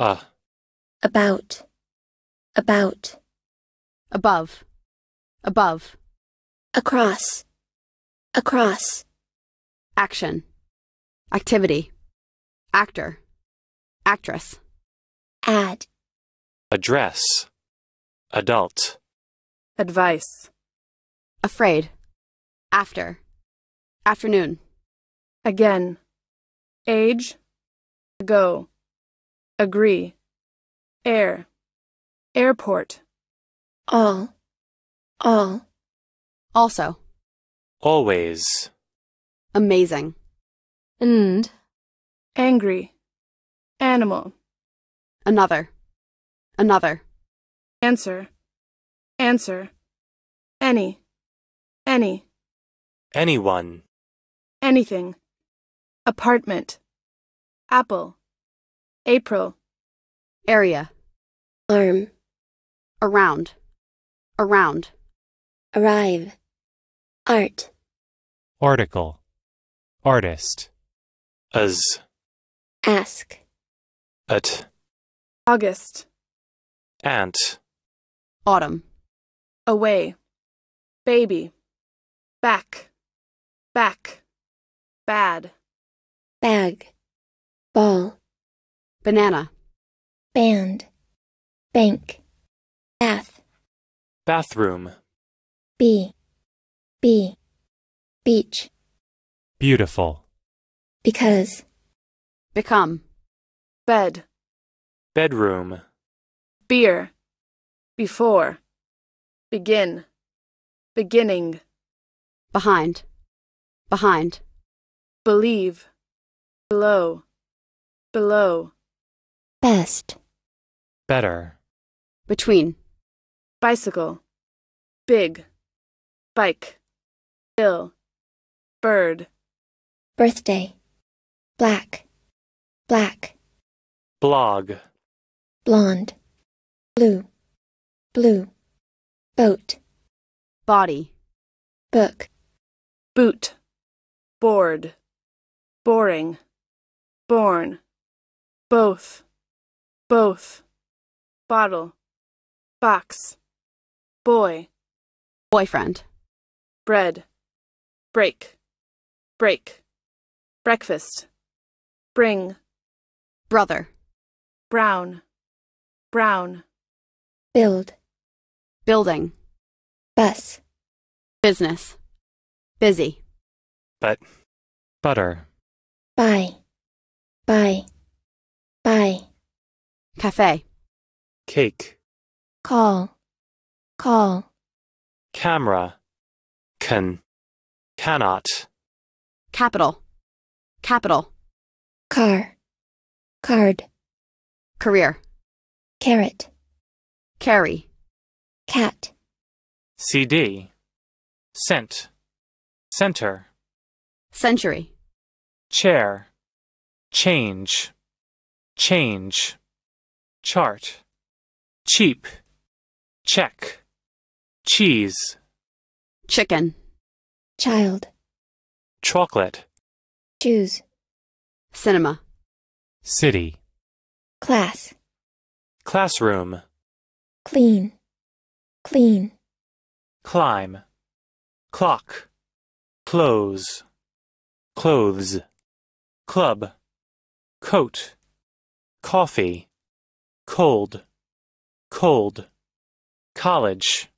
A. about, about, above, above, across, across, action, activity, actor, actress, add, Address. Adult. advice, afraid, after, afternoon, again, age, go, agree, air, airport, all, all, also, Always. amazing, and, angry, animal, another, another, answer, answer, any, any, Anyone. anything, apartment, apple, April, area, arm, around, around, arrive, art, article, artist, As. ask, At. August, Ant. autumn, away, baby, back, back, bad, bag, ball, banana, band, bank, bath, Bathroom. be, be, beach, beautiful, because, become, bed, Bedroom. beer, before, begin, beginning, behind, behind, believe, below, below, best, better, between, bicycle, big, bike, ill, bird, birthday, black, black, Blog. blonde, blue, blue, boat, body, book, boot, Bored. boring, born, both, both, bottle, box, boy, boyfriend, bread, break, break, breakfast, bring, brother, brown, brown, build, building, bus, business, busy, But. butter, buy, buy, buy, cafe, Cake. call, call, Camera. Can. Cannot. capital, capital, car, card, career, carrot, carry, cat, CD. Cent. Center. century, Chair. Change. Change. Chart. Cheap. Check. Cheese. chicken, child, Chocolate. choose, cinema, city, class, Classroom. clean, clean, Climb. Clock. Clothes. Clothes. Club. Coat. Coffee. Cold. Cold. College.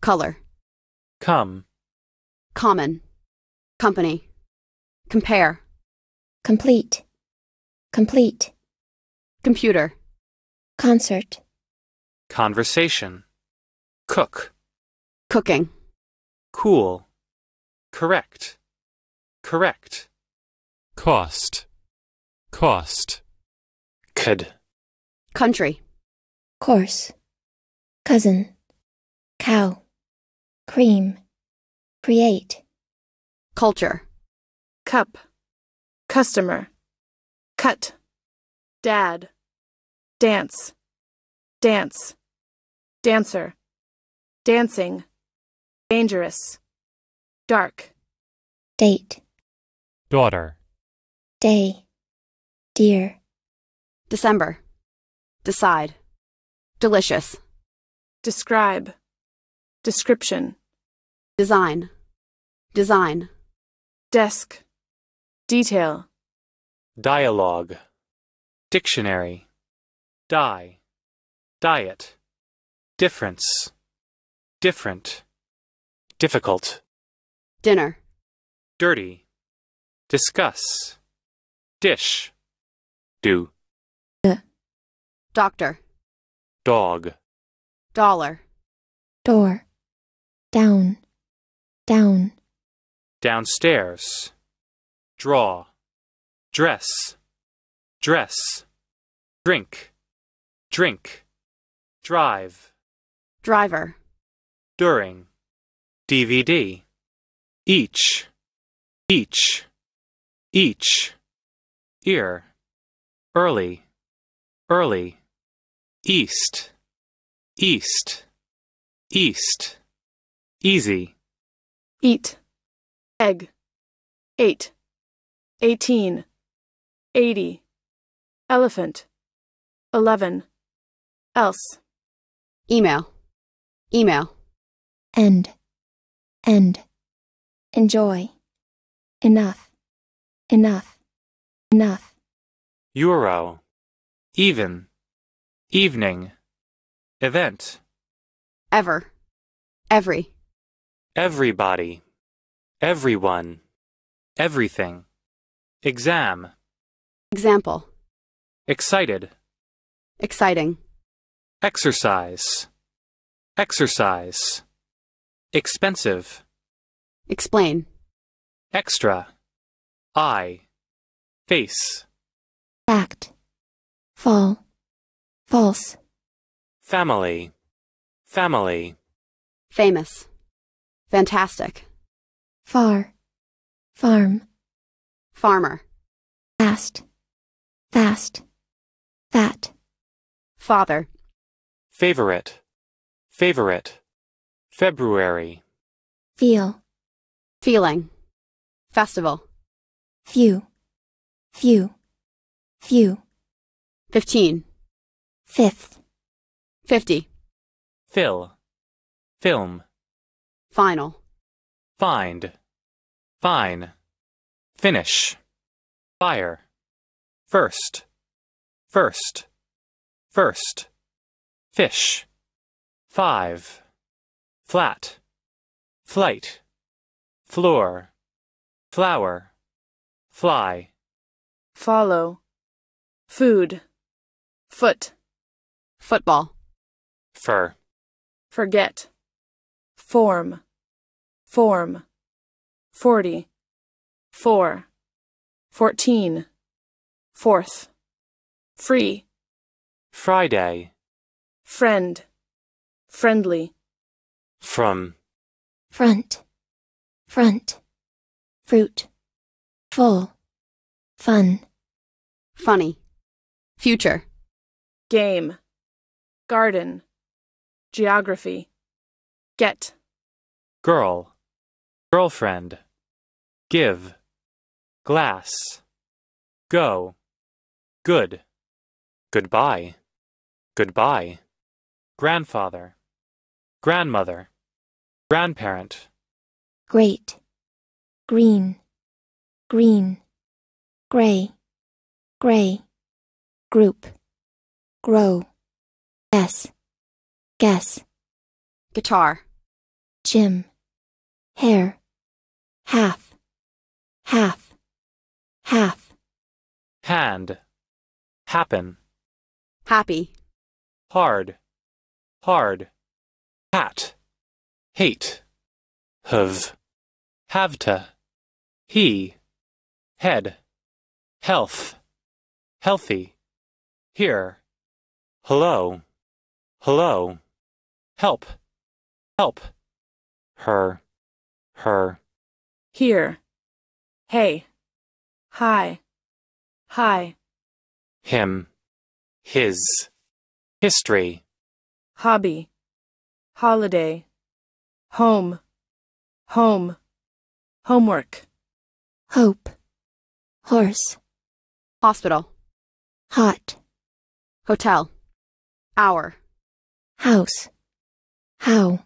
color, Come. common, company, compare, complete, complete, computer, concert, Conversation. Cook. cooking, Cool. Correct. Correct. cost, cost, Could. Country, course, cousin, cow, cream, create, culture, cup, customer, cut, dad, dance, dance, dancer, dancing, dangerous, dark, date, daughter, day, dear, December, Decide. Delicious. describe, description, Design. Design. desk, detail, Dialogue. Dictionary. Die. Diet. Difference. Different. Difficult. Dinner. Dirty. Discuss. Dish. Do. Doctor. Dog. Dollar. door, down, down, Downstairs. Draw. Dress. Dress. Drink. Drink. Drive. Driver. During. DVD. Each. Each. Each. Ear. Early. Early. East. East. East. Easy. eat, egg, eight, eighteen, eighty, elephant, eleven, else, Email. Email. end, end, enjoy, enough, enough, enough, Euro. Even. Evening. Event. Ever. Every. Everybody. Everyone. Everything. Exam. Example. Excited. Exciting. Exercise. Exercise. Expensive. Explain. Extra. Eye. Face. fact, fall, false, Family. Family. Famous. Fantastic. far, farm, Farmer. fast, fast, fat, Father. Favorite. Favorite. February. feel, Feeling. Festival. few, few, few, Fifteen. Fifth, Fifty. Fill. Film. Final. Find. Fine. Finish. Fire. First. First. First. Fish. Five. Flat. Flight. Floor. Flower. Fly. follow, food, foot, Football. Fur. forget, form, form, forty, four, fourteen, fourth, free, Friday. friend, friendly, From. front, front, fruit, full, fun, Funny. Future. game, garden, geography, get, Girl. Girlfriend. Give. Glass. Go. Good. Goodbye. Goodbye. Grandfather. Grandmother. Grandparent. great, green, green, gray, gray, group, grow, guess, guess, Guitar. gym, hair, half, half, half, Hand. Happen. Happy. Hard. Hard. Hat. Hate. Have. Have to. He. Head. Health. Healthy. Here. Hello. Hello. Help. Help. Her. Her. here, hey, hi, hi, Him. His. History. hobby, holiday, home, home, homework, hope, horse, Hospital. hot, Hotel. hour, house, how,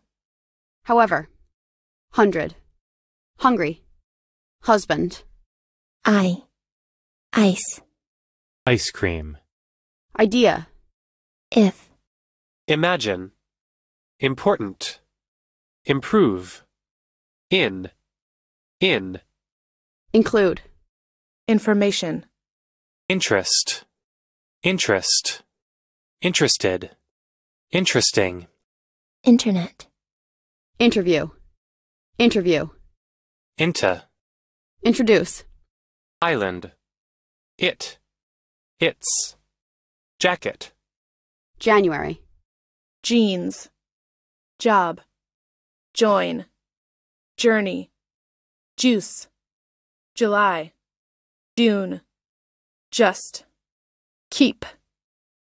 however, hundred, hungry, husband, I, ice, ice cream, idea, if, imagine, important, improve, in, in, include, information, interest, interest, interested, interesting, internet, interview, interview, into, introduce, island, it, its, jacket, January, jeans, job, join, journey, juice, July, June, just, keep,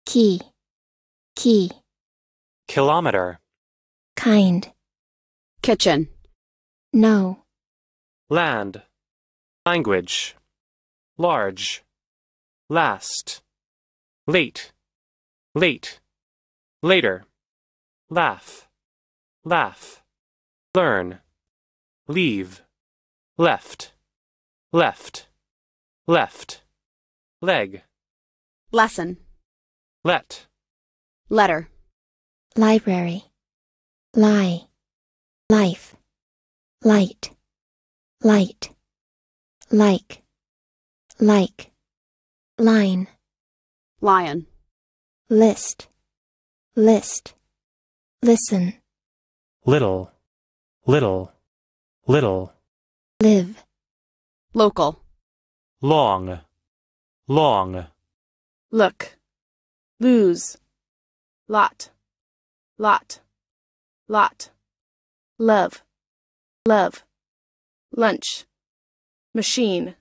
key, key, kilometer, kind, kitchen, know, land, language, large, last, late, late, later, laugh, laugh, learn, leave, left, left, left, leg, lesson, let, letter, library, lie, life, light, light, like, like, line, lion, list, list, listen, little, little, little, live, local, long, long, look, lose, lot, lot, lot, love, love, lunch, machine,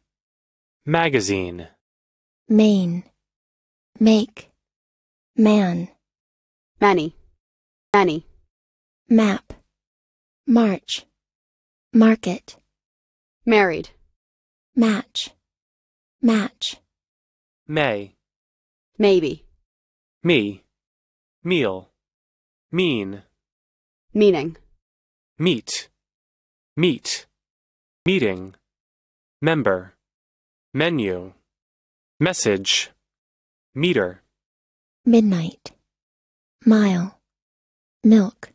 magazine, main, make, man, many, many, map, march, market, married, match, match, may, maybe, me, meal, mean, meaning, meet, meet, meeting, member, menu, message, meter, midnight, mile, milk,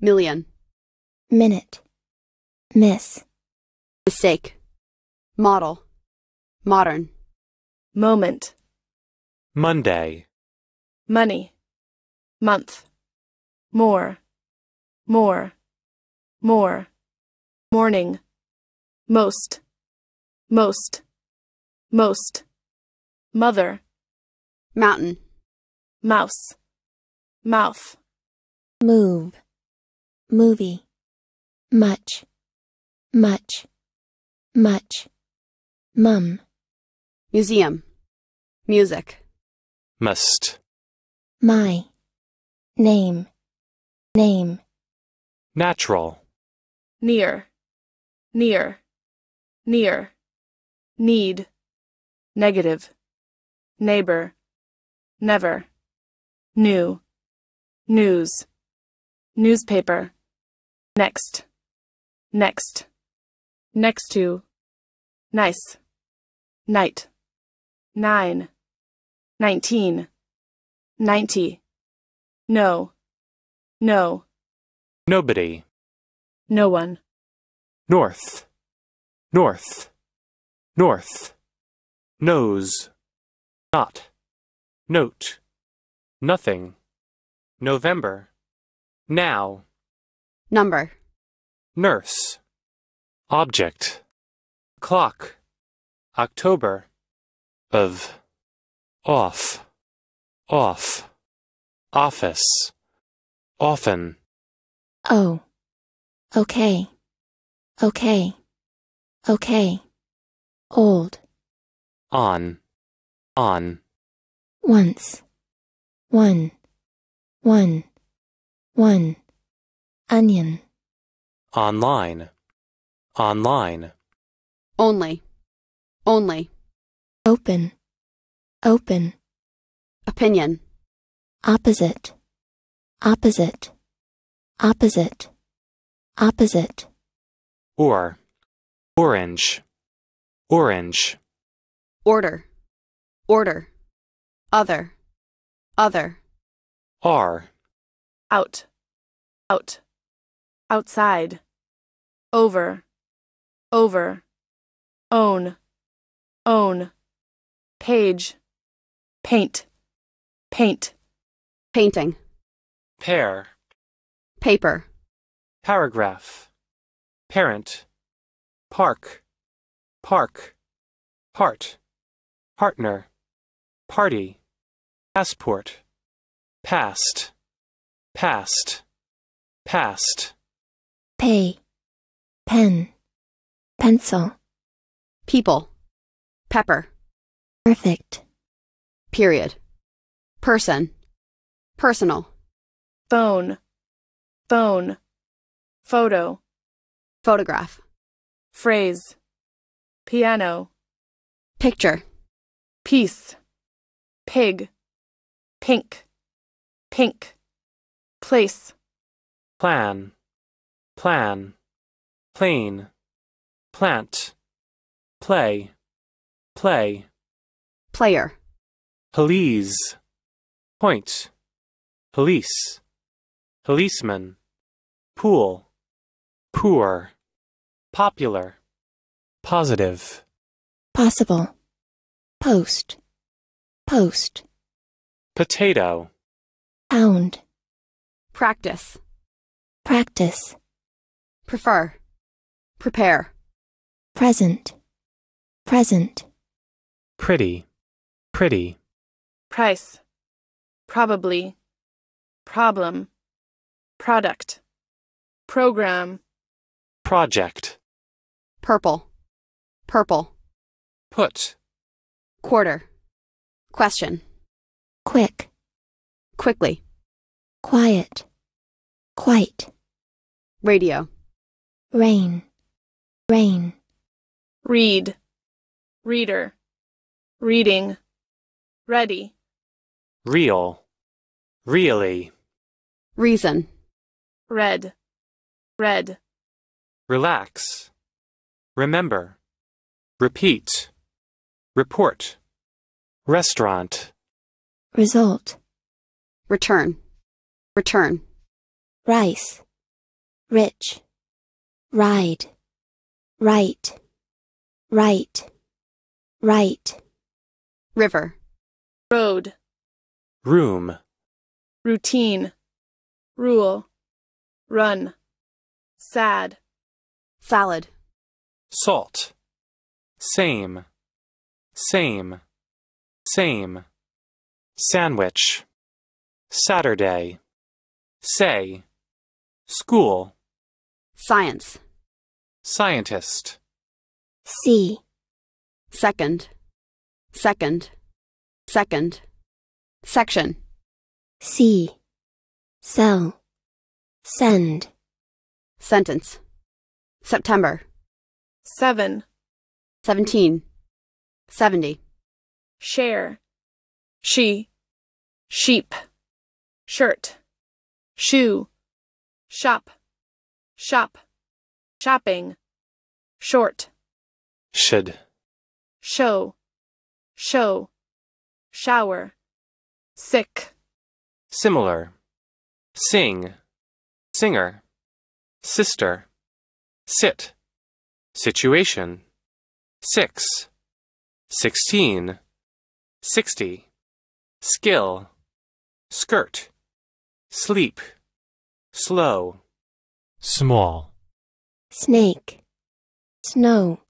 million, minute, miss, mistake, model, modern, moment, Monday, money, month, more, more, more, morning, most, most, most, mother, mountain, mouse, mouth, move, movie, much, much, much, mum, museum, music, must, my, name, name, natural, near, near, near, need, negative, neighbor, never, new, news, newspaper, next, next, next to, nice, night, nine, nineteen, ninety, no, no, nobody, no one, north, north, north, nose, not, note, nothing, November, now, number, nurse, object, clock, October, of, off, off, office, often, oh, okay, okay, okay, old, on, on, once, one, one, one, onion, online, online, only, only, open, open, opinion, opposite, opposite, opposite, opposite, or, orange, orange, order, order, other, other, are, out, out, outside, over, over, own, own, page, paint, paint, painting, pair, paper, paragraph, parent, park, park, heart, partner, party, passport, past, past, past, pay, pen, pencil, people, pepper, perfect, period, person, personal, phone, phone, photo, photograph, phrase, piano, picture, piece, pig, pink, pink, place, plan, plan, plane, plant, play, play, player, police, point, police, policeman, pool, poor, popular, positive, possible, post, post, potato, pound, practice, practice, prefer, prepare, present, present, pretty, pretty, price, probably, problem, product, program, project, purple, purple, put, quarter, question, quick, quickly, quiet, quite, radio, rain, rain, read, reader, reading, ready, real, really, reason, red, red, relax, remember, repeat, report, restaurant, result, return, return, rice, rich, ride, right, right, right, river, road, room, routine, rule, run, sad, salad, salt, same, same, same, sandwich, Saturday, say, school, science, scientist, see, second, second, second, section, see, sell, send, sentence, September, seven, 17, 70, share, she, sheep, shirt, shoe, shop, shop, shopping, short, should, show, show, shower, sick, similar, sing, singer, sister, sit, situation, six, sixteen, sixty, skill, skirt, sleep, slow, small, snake, snow,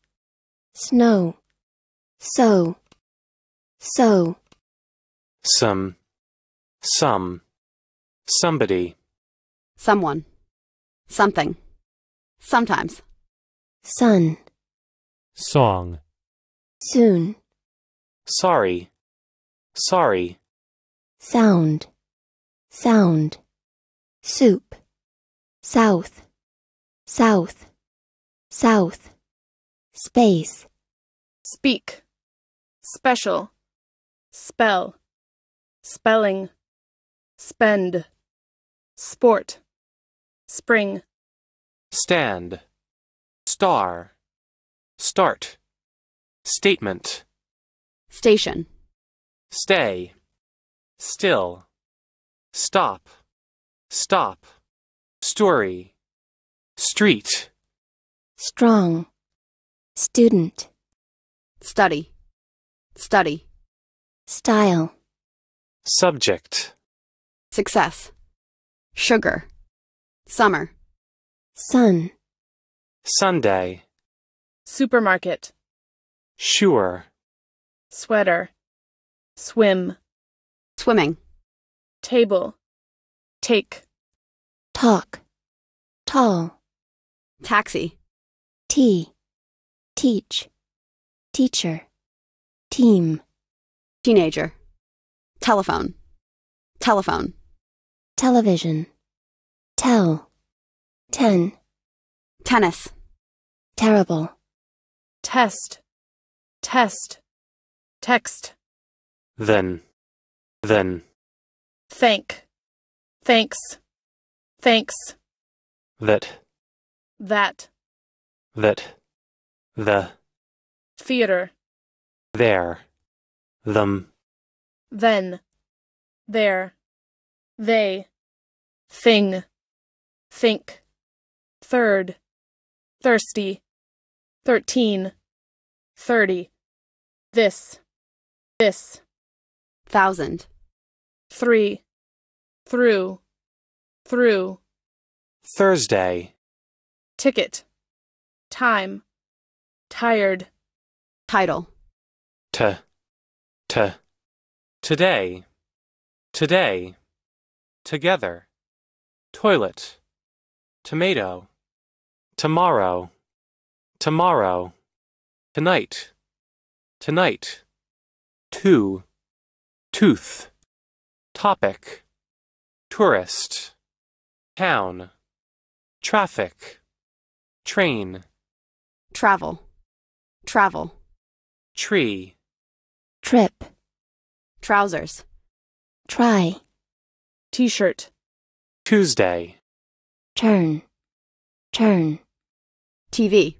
snow, so, so, some, some, somebody, someone, something, sometimes, son, song, soon, sorry, sorry, sound, sound, soup, south, south, south, space, speak, special, spell, spelling, spend, sport, spring, stand, star, start, statement, station, stay, still, stop, stop, story, street, strong, student, study, study, style, subject, success, sugar, summer, sun, Sunday, supermarket, sure, sweater, swim, swimming, table, take, talk, tall, taxi, tea, teach, teacher, team, teenager, telephone, telephone, television, tell, ten, tennis, terrible, test, test, text, then, then, thank, thanks, thanks, that, that, that, the, theater, there, them, then, there, they, thing, think, third, thirsty, thirteen, thirty, this, this, thousand, three, through, through, Thursday, ticket, time, tired, title, t, t, today, today, together, toilet, tomato, tomorrow, tomorrow, tonight, tonight, too, tooth, topic, tourist, town, traffic, train, travel, travel, tree, trip, trousers, try, t-shirt, Tuesday, turn, turn, TV,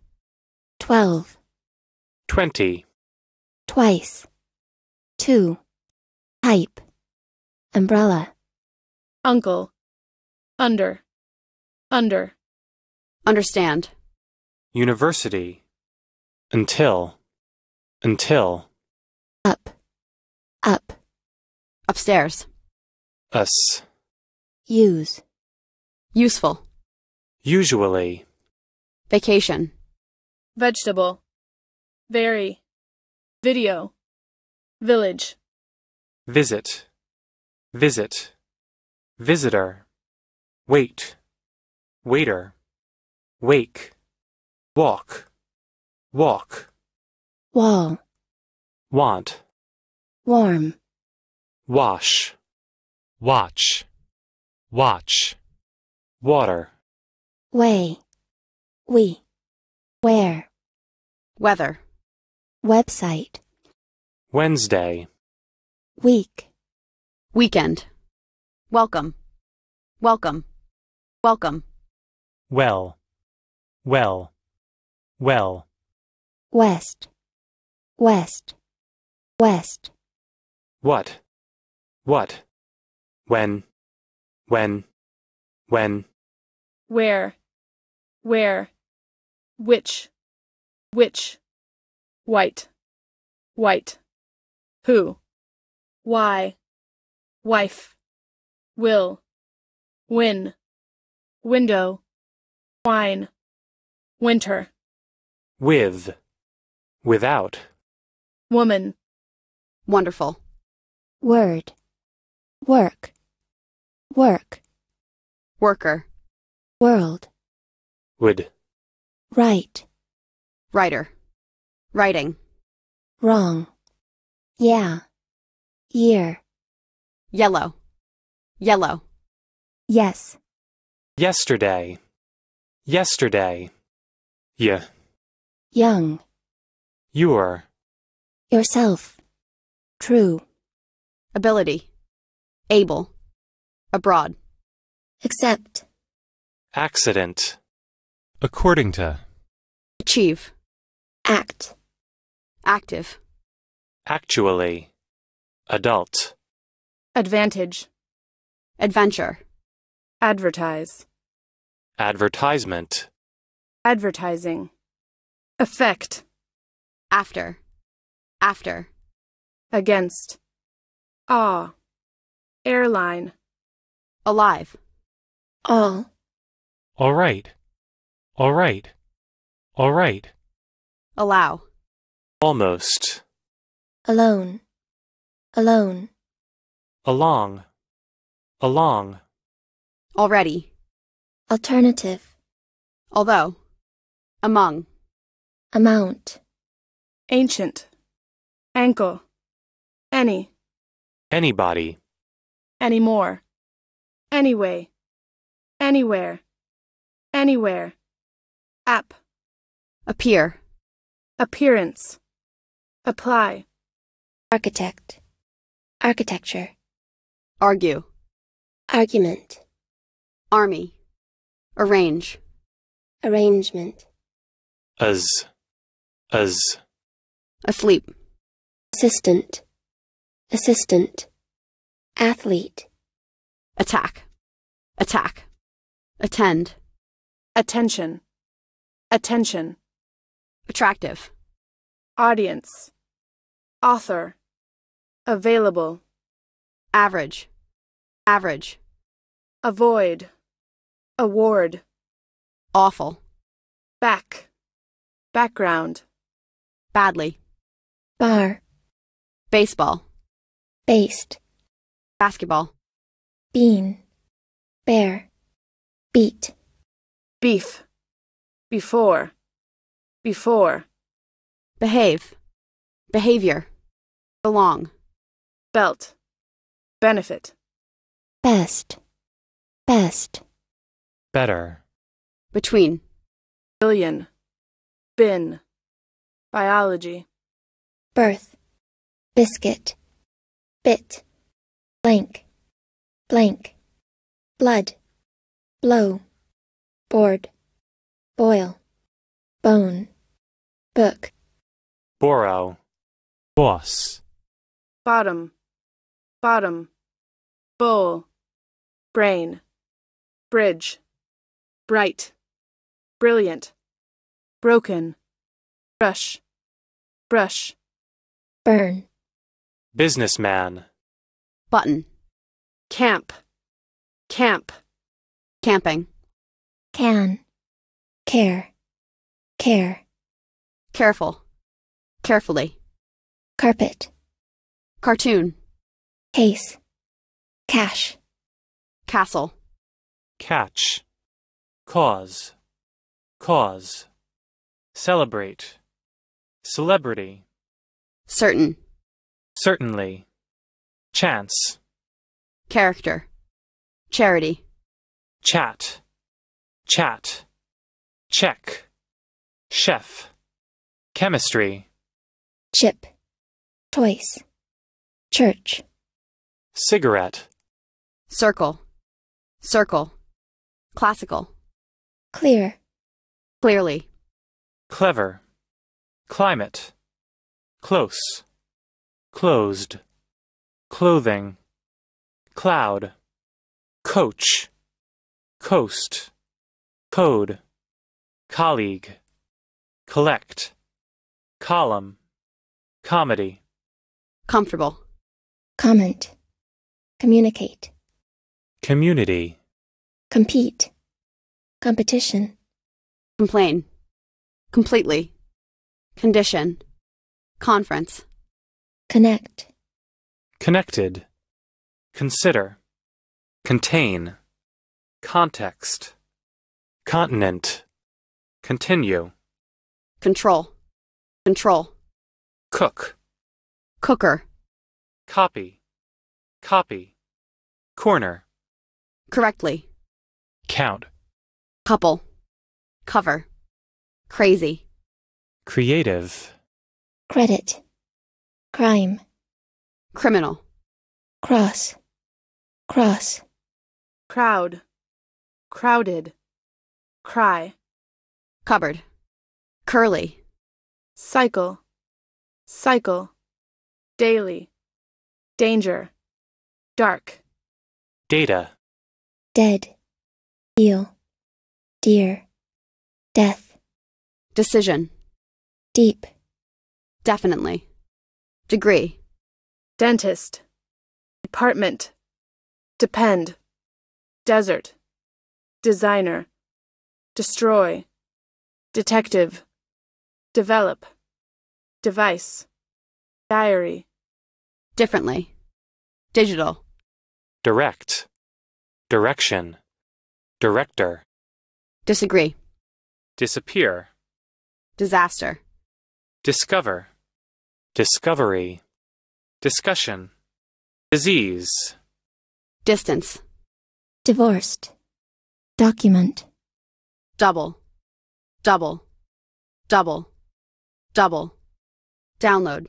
twelve, twenty, twice, two, type, umbrella, uncle, under, under, understand, university, until, until, up, up, upstairs, us, use, useful, usually, vacation, vegetable, very, video, village, visit, visit, visitor, wait, waiter, wake, walk, walk, wall, want, warm, wash, watch, watch, water, way, we, where, weather, website, Wednesday, week, weekend, welcome, welcome, welcome, well, well, well, west, west, west, what, what, when, when, when, where, where, which, which, white, white, who, why, wife, will, win, window, wine, winter, with, without, woman, wonderful, word, work, work, worker, world, would, write, writer, writing, wrong, yeah, year, yellow, yellow, yes, yesterday, yesterday, yeah, young, your, yourself, true, ability, able, abroad, Accept. accident, According to. achieve, Act. active, actually, adult, advantage, adventure, advertise, advertisement, advertising, effect, after, after, against, Ah. airline, alive, All. All right. All right. All right. allow, almost, Alone. Alone. along, along, already, Alternative. although, among, Amount. ancient, ankle, any, anybody, anymore, anyway, anywhere, anywhere, app, appear, appearance, apply, Architect. Architecture. argue, Argument. army, arrange, Arrangement. as, as, asleep, Assistant. Assistant. Athlete. attack, attack, attend, attention, attention, attractive, audience, author, available, average, average, avoid, award, awful, back, background, badly, Bar. baseball, Based. basketball, Bean. Bear. Beat. beef, before, before, behave, behavior, belong, belt, benefit, Best. Best. better, between, billion, bin, biology, Birth. Biscuit. Bit. Blank. Blank. Blood. Blow. Board. Boil. Bone. Book. borrow, Boss. bottom, bottom, bowl, brain, bridge, bright, brilliant, broken, brush, brush, Burn. businessman, button, camp, camp, camping, Can. Care. Care. careful, carefully, Carpet. cartoon, Case. Cash. castle, catch, cause, cause, celebrate, celebrity, certain, certainly, chance, character, charity, chat, chat, check, chef, chemistry, Chip. Choice. Church. cigarette, circle, circle, classical, Clear. clearly, clever, climate, close, closed, clothing, cloud, coach, coast, code, colleague, collect, column, comedy, comfortable, Comment. Communicate. community, Compete. Competition. complain, completely, condition, conference, Connect. connected, consider, contain, context, continent, continue, control, control, cook, cooker, copy, copy, corner, correctly, count, couple, cover, crazy, creative, Credit. Crime. criminal, Cross. Cross. crowd, crowded, cry, cupboard, curly, cycle, cycle, daily, danger, dark, data, dead, deal, dear, death, decision, deep, definitely, degree, dentist, department, depend, desert, designer, destroy, detective, develop, device, diary, differently, digital, direct, direction, director, disagree, disappear, disaster, discover, discovery, discussion, disease, distance, divorced, document, double, double, double, double, download,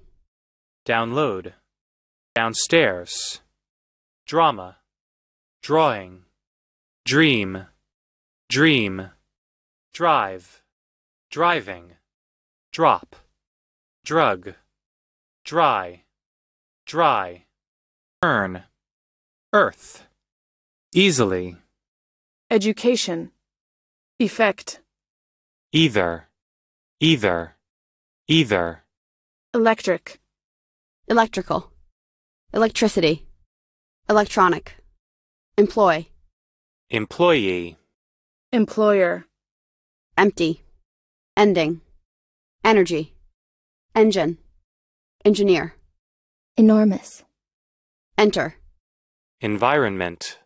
download, downstairs, drama, drawing, dream, dream, drive, driving, drop, drug, dry, dry, earn, earth, easily, education, effect, either, either, either, electric, electrical, electricity, electronic, employ, employee, employer, empty, ending, energy, engine, engineer, enormous, enter, environment,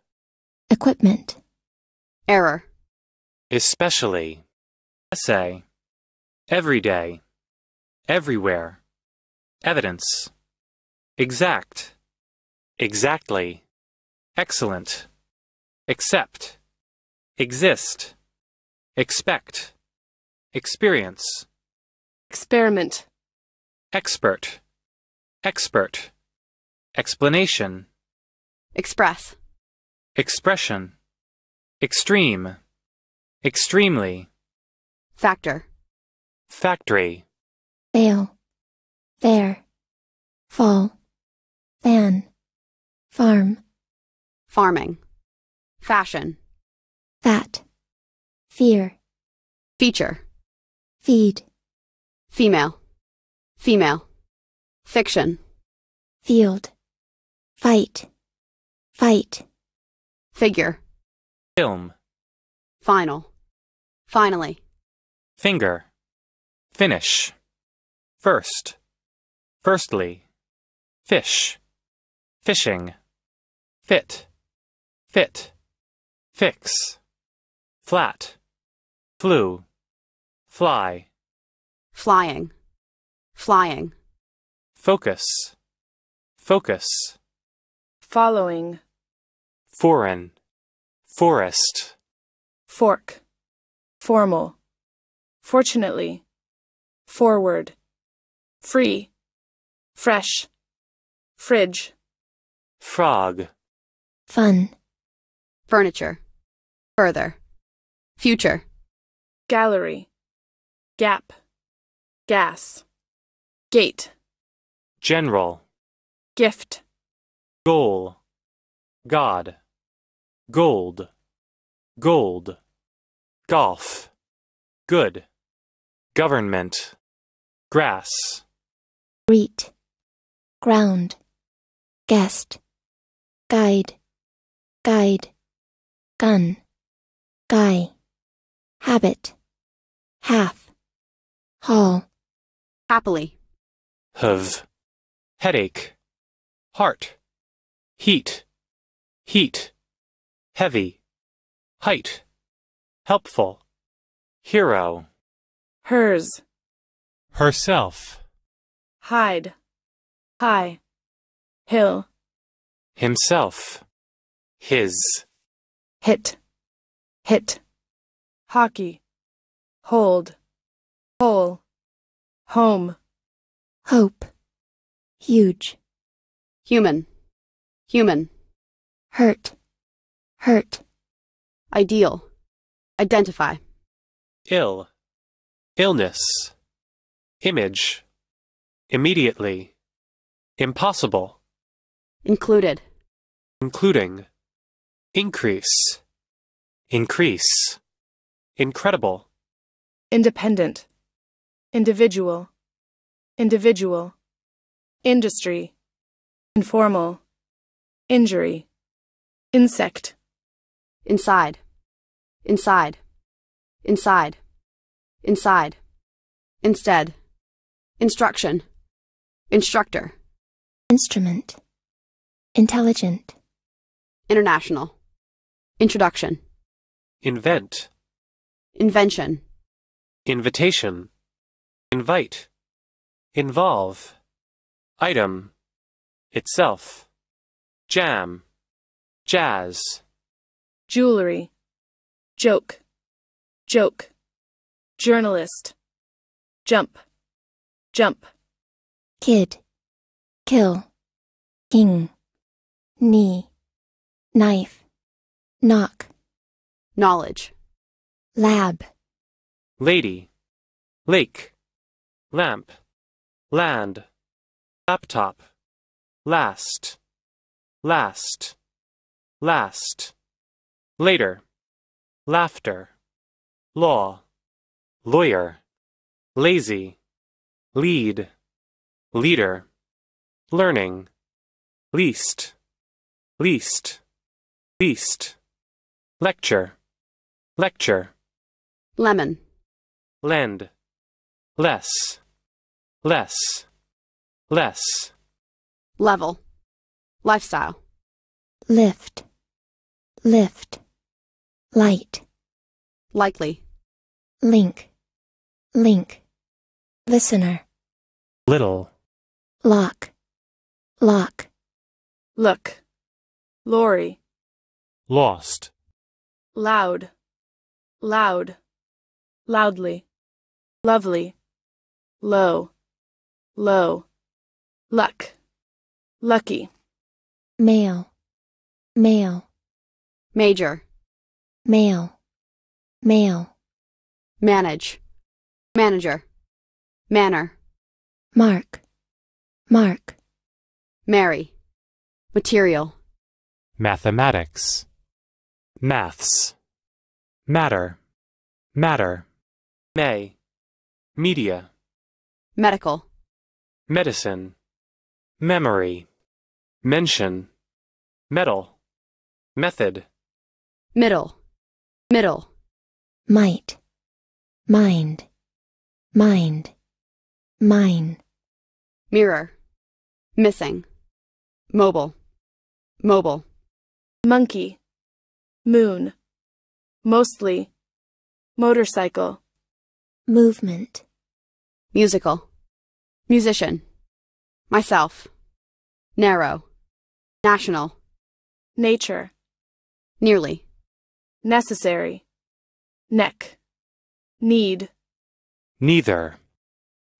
equipment, error, especially, essay, everyday, everywhere, evidence, exact, exactly, excellent, accept, exist, expect, experience, experiment, expert, expert, explanation, express, expression, extreme, extremely, factor, factory, fail, fair, fall, fan, farm, farming, fashion, fat, fear, feature, feed, female, female, fiction, field, fight, fight, figure, film, final, finally, finger, finish, first, firstly, fish, fishing, fit, fit, fix, flat, flu, fly, flying, flying, focus, focus, following, foreign, forest, fork, formal, fortunately, forward, free, fresh, fridge, frog, fun, furniture, further, future, gallery, gap, gas, gate, general, gift, goal, God, gold, gold, golf, good, government, grass, greet, ground, guest, guide, guide, gun, guy, habit, half, hall, happily, have, headache, heart, heat, heat, heavy, height, helpful, hero, hers, herself, hide, high, hill, himself, his, hit, hit, hockey, hold, hole, home, hope, huge, human, human, hurt, hurt, ideal, identify, ill, illness, image, immediately, impossible, included, including, increase, increase, incredible, independent, individual, individual, industry, informal, injury, insect, inside, inside, inside, inside, instead, instruction, instructor, instrument, intelligent, international, introduction, invent, invention, invitation, invite, involve, item, itself, jam, jazz, jewelry, joke, joke, journalist, jump, jump, kid, kill, king, knee, knife, knock, knowledge, lab, lady, lake, lamp, land, laptop, last, last, last, later, laughter, law, lawyer, lazy, lead, leader, learning, least, least, least, lecture, lecture, lemon, lend, less, less, less, level, lifestyle, lift, lift, light, likely, link, link, listener, little, lock, lock, look, lorry, lost, loud, loud, loudly, lovely, low, low, luck, lucky, male, male, major, male, male, manage, manager, manner, mark, mark, Mary. material, mathematics, maths, matter, matter, may, media, medical, medicine, memory, mention, metal, method, middle, middle, might, mind, mind, mine, mirror, missing, mobile, mobile, monkey, moon, mostly, motorcycle, movement, musical, musician, myself, narrow, national, nature, nearly, necessary, neck, need, neither,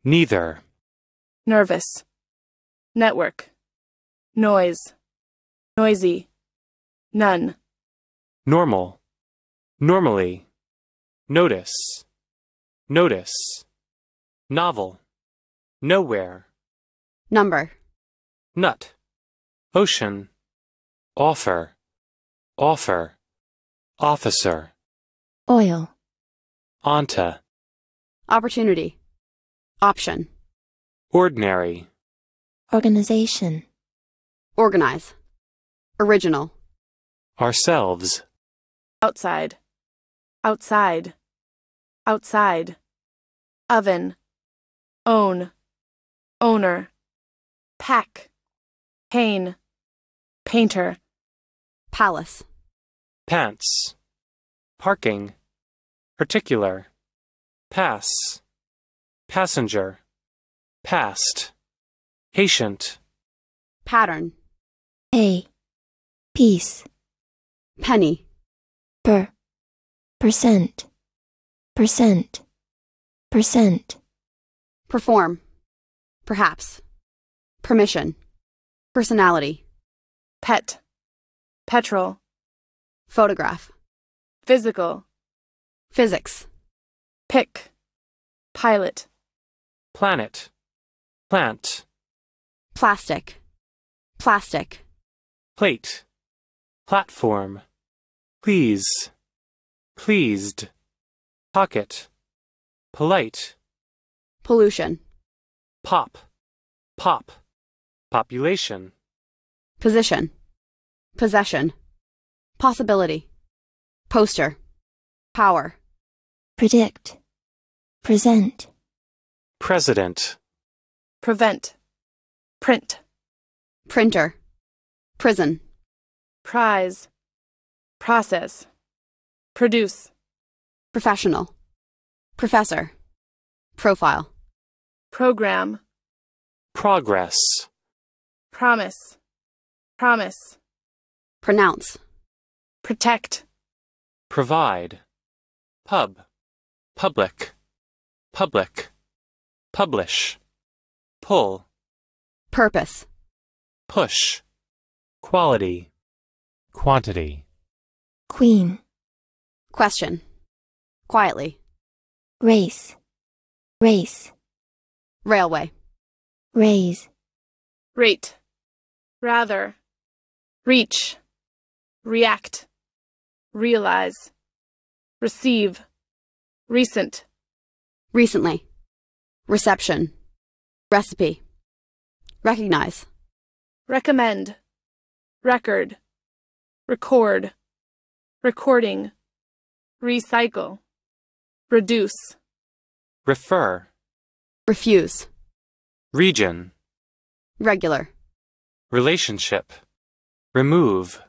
neither, nervous, network, noise, noisy, none, normal, normally, notice, notice, novel, nowhere, number, nut, ocean, offer, offer, officer, oil, onta, opportunity, option, ordinary, organization, organize, original, ourselves, outside, outside, outside, oven, own, owner, pack, pain, painter, palace, pants, parking, particular, pass, passenger, past, patient, pattern, A. piece, penny, per, percent, percent, percent, perform, perhaps, permission, personality, pet, petrol, photograph, physical, physics, pick, pilot, planet, plant, plastic, plastic, plate, platform, please, pleased, pocket, polite, pollution, pop, pop, population, position, possession, possibility, poster, power, predict, present, president, prevent, print, printer, prison, prize, process, produce, professional, professor, profile, program, progress, promise, promise, pronounce, protect, provide, pub, public, public, publish, pull, purpose, push, quality, quantity, queen, question, quietly, race, race, railway, raise, rate, rather, reach, react, realize, receive, recent, recently, reception, recipe, recognize, recommend, record, record, recording, recycle, reduce, refer, refuse, region, regular, relationship, remove,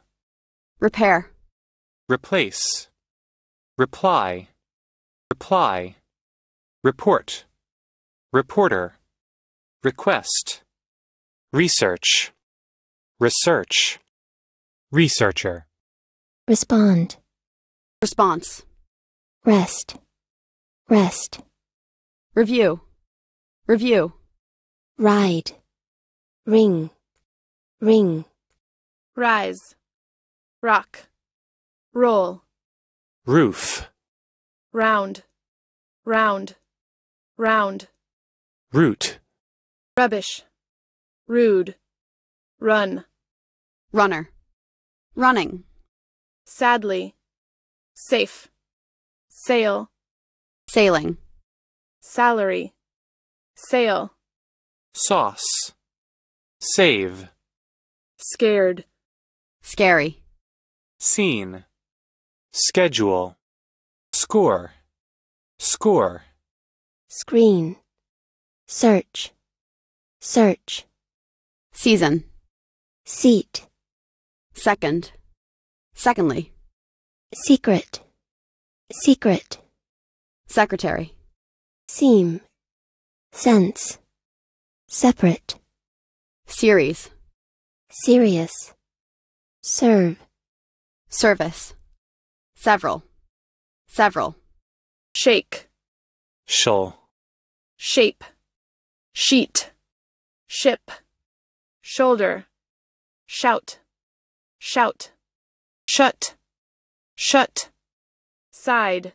repair, replace, reply, reply, report, reporter, request, research, research, researcher, respond, response, rest, rest, review, review, ride, ring, ring, rise, rock, roll, roof, round, round, round, route, rubbish, rude, run, runner, running, sadly, safe, sail, sailing, salary, sale, sauce, save, scared, scary, scene, schedule, score, score, screen, search, search, season, seat, second, secondly, secret, secret, secretary, seem, sense, separate, series, serious, serve, service, several, several, shake, shul, shape, sheet, ship, shoulder, shout, shout, shut, shut, side,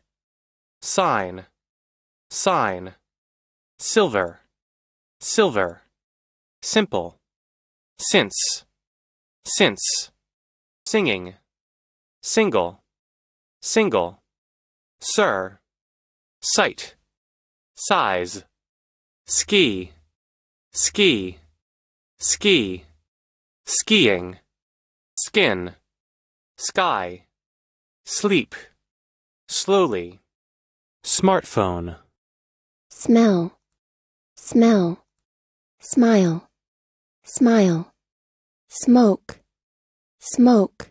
sign, sign, silver, silver, simple, since, since, singing, single, single, sir, site, size, ski, ski, ski, skiing, skin, sky, sleep, slowly, smartphone, smell, smell, smile, smile, smoke, smoke,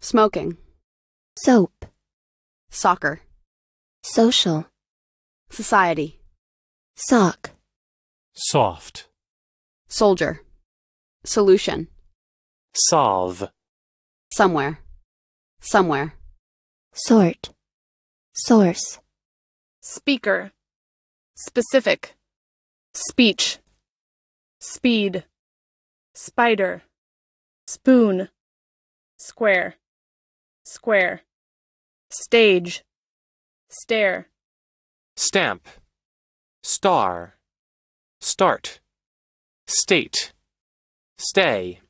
smoking, soap, soccer, social, society, sock, soft, soldier, solution, solve, somewhere, somewhere, sort, source, speaker, specific, speech, speed, spider, spoon, square, square, stage, stair, stamp, star, start, state, stay,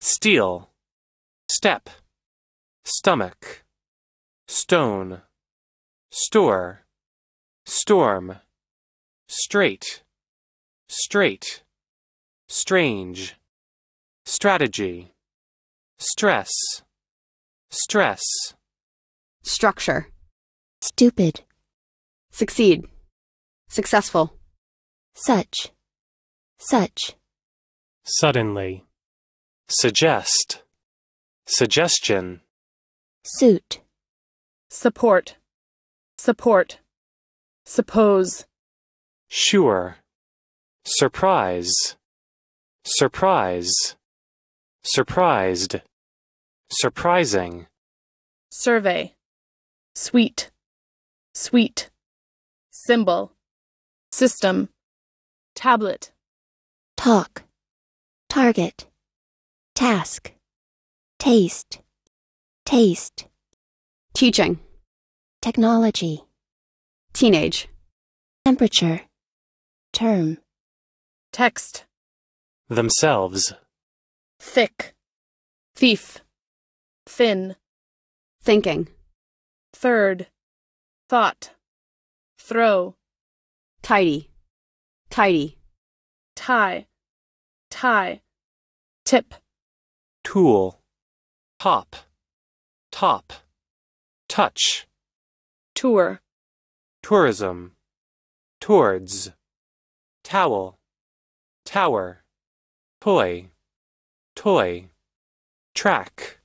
steal, step, stomach, stone, store, storm, straight, straight, strange, strategy, stress, stress, structure, stupid, succeed, successful, such, such, Suddenly. suggest, suggestion, suit, support, support, suppose, sure, surprise, surprise, surprised, surprising, survey, sweet, sweet, symbol, system, tablet, talk, target, task, taste, taste, teaching, technology, teenage, temperature, term, text, themselves, thick, thief, thin, thinking, third, thought, throw, tidy, tidy, tie, tie, tip, tool, top, top, touch, tour, tourism, towards, towel, tower, toy, toy, track,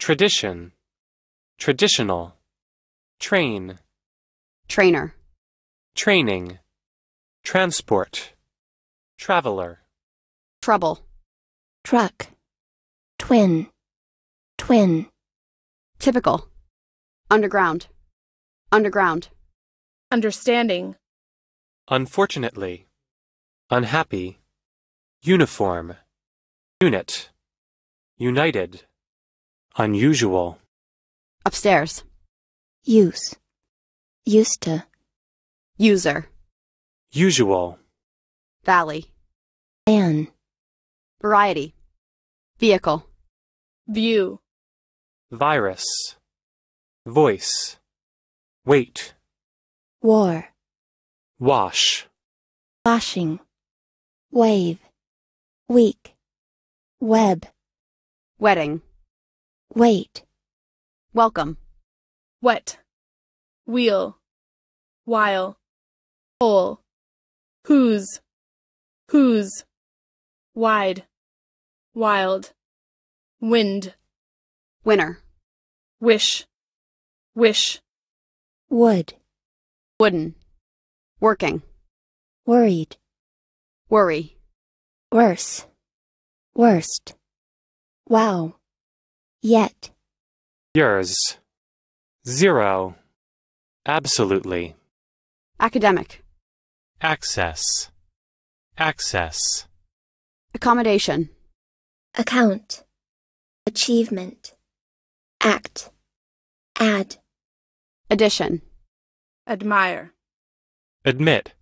tradition, traditional, train, trainer, training, transport, traveler, trouble, truck, twin, twin, typical, underground, underground, understanding, unfortunately, unhappy, uniform, unit, united, unusual, upstairs, use, used to, user, usual, valley, an, variety, vehicle, view, virus, voice, weight, war, wash, washing, wave, week, web, wedding, wait, welcome, wet, wheel, while, whole, whose, whose, wide, wild, wind, winner, wish, wish, wood, wooden, working, worried, worry, worse, worst, wow, yet, yours, zero, absolutely, academic, Access. Access. accommodation, account, achievement, act, add, addition, admire, admit,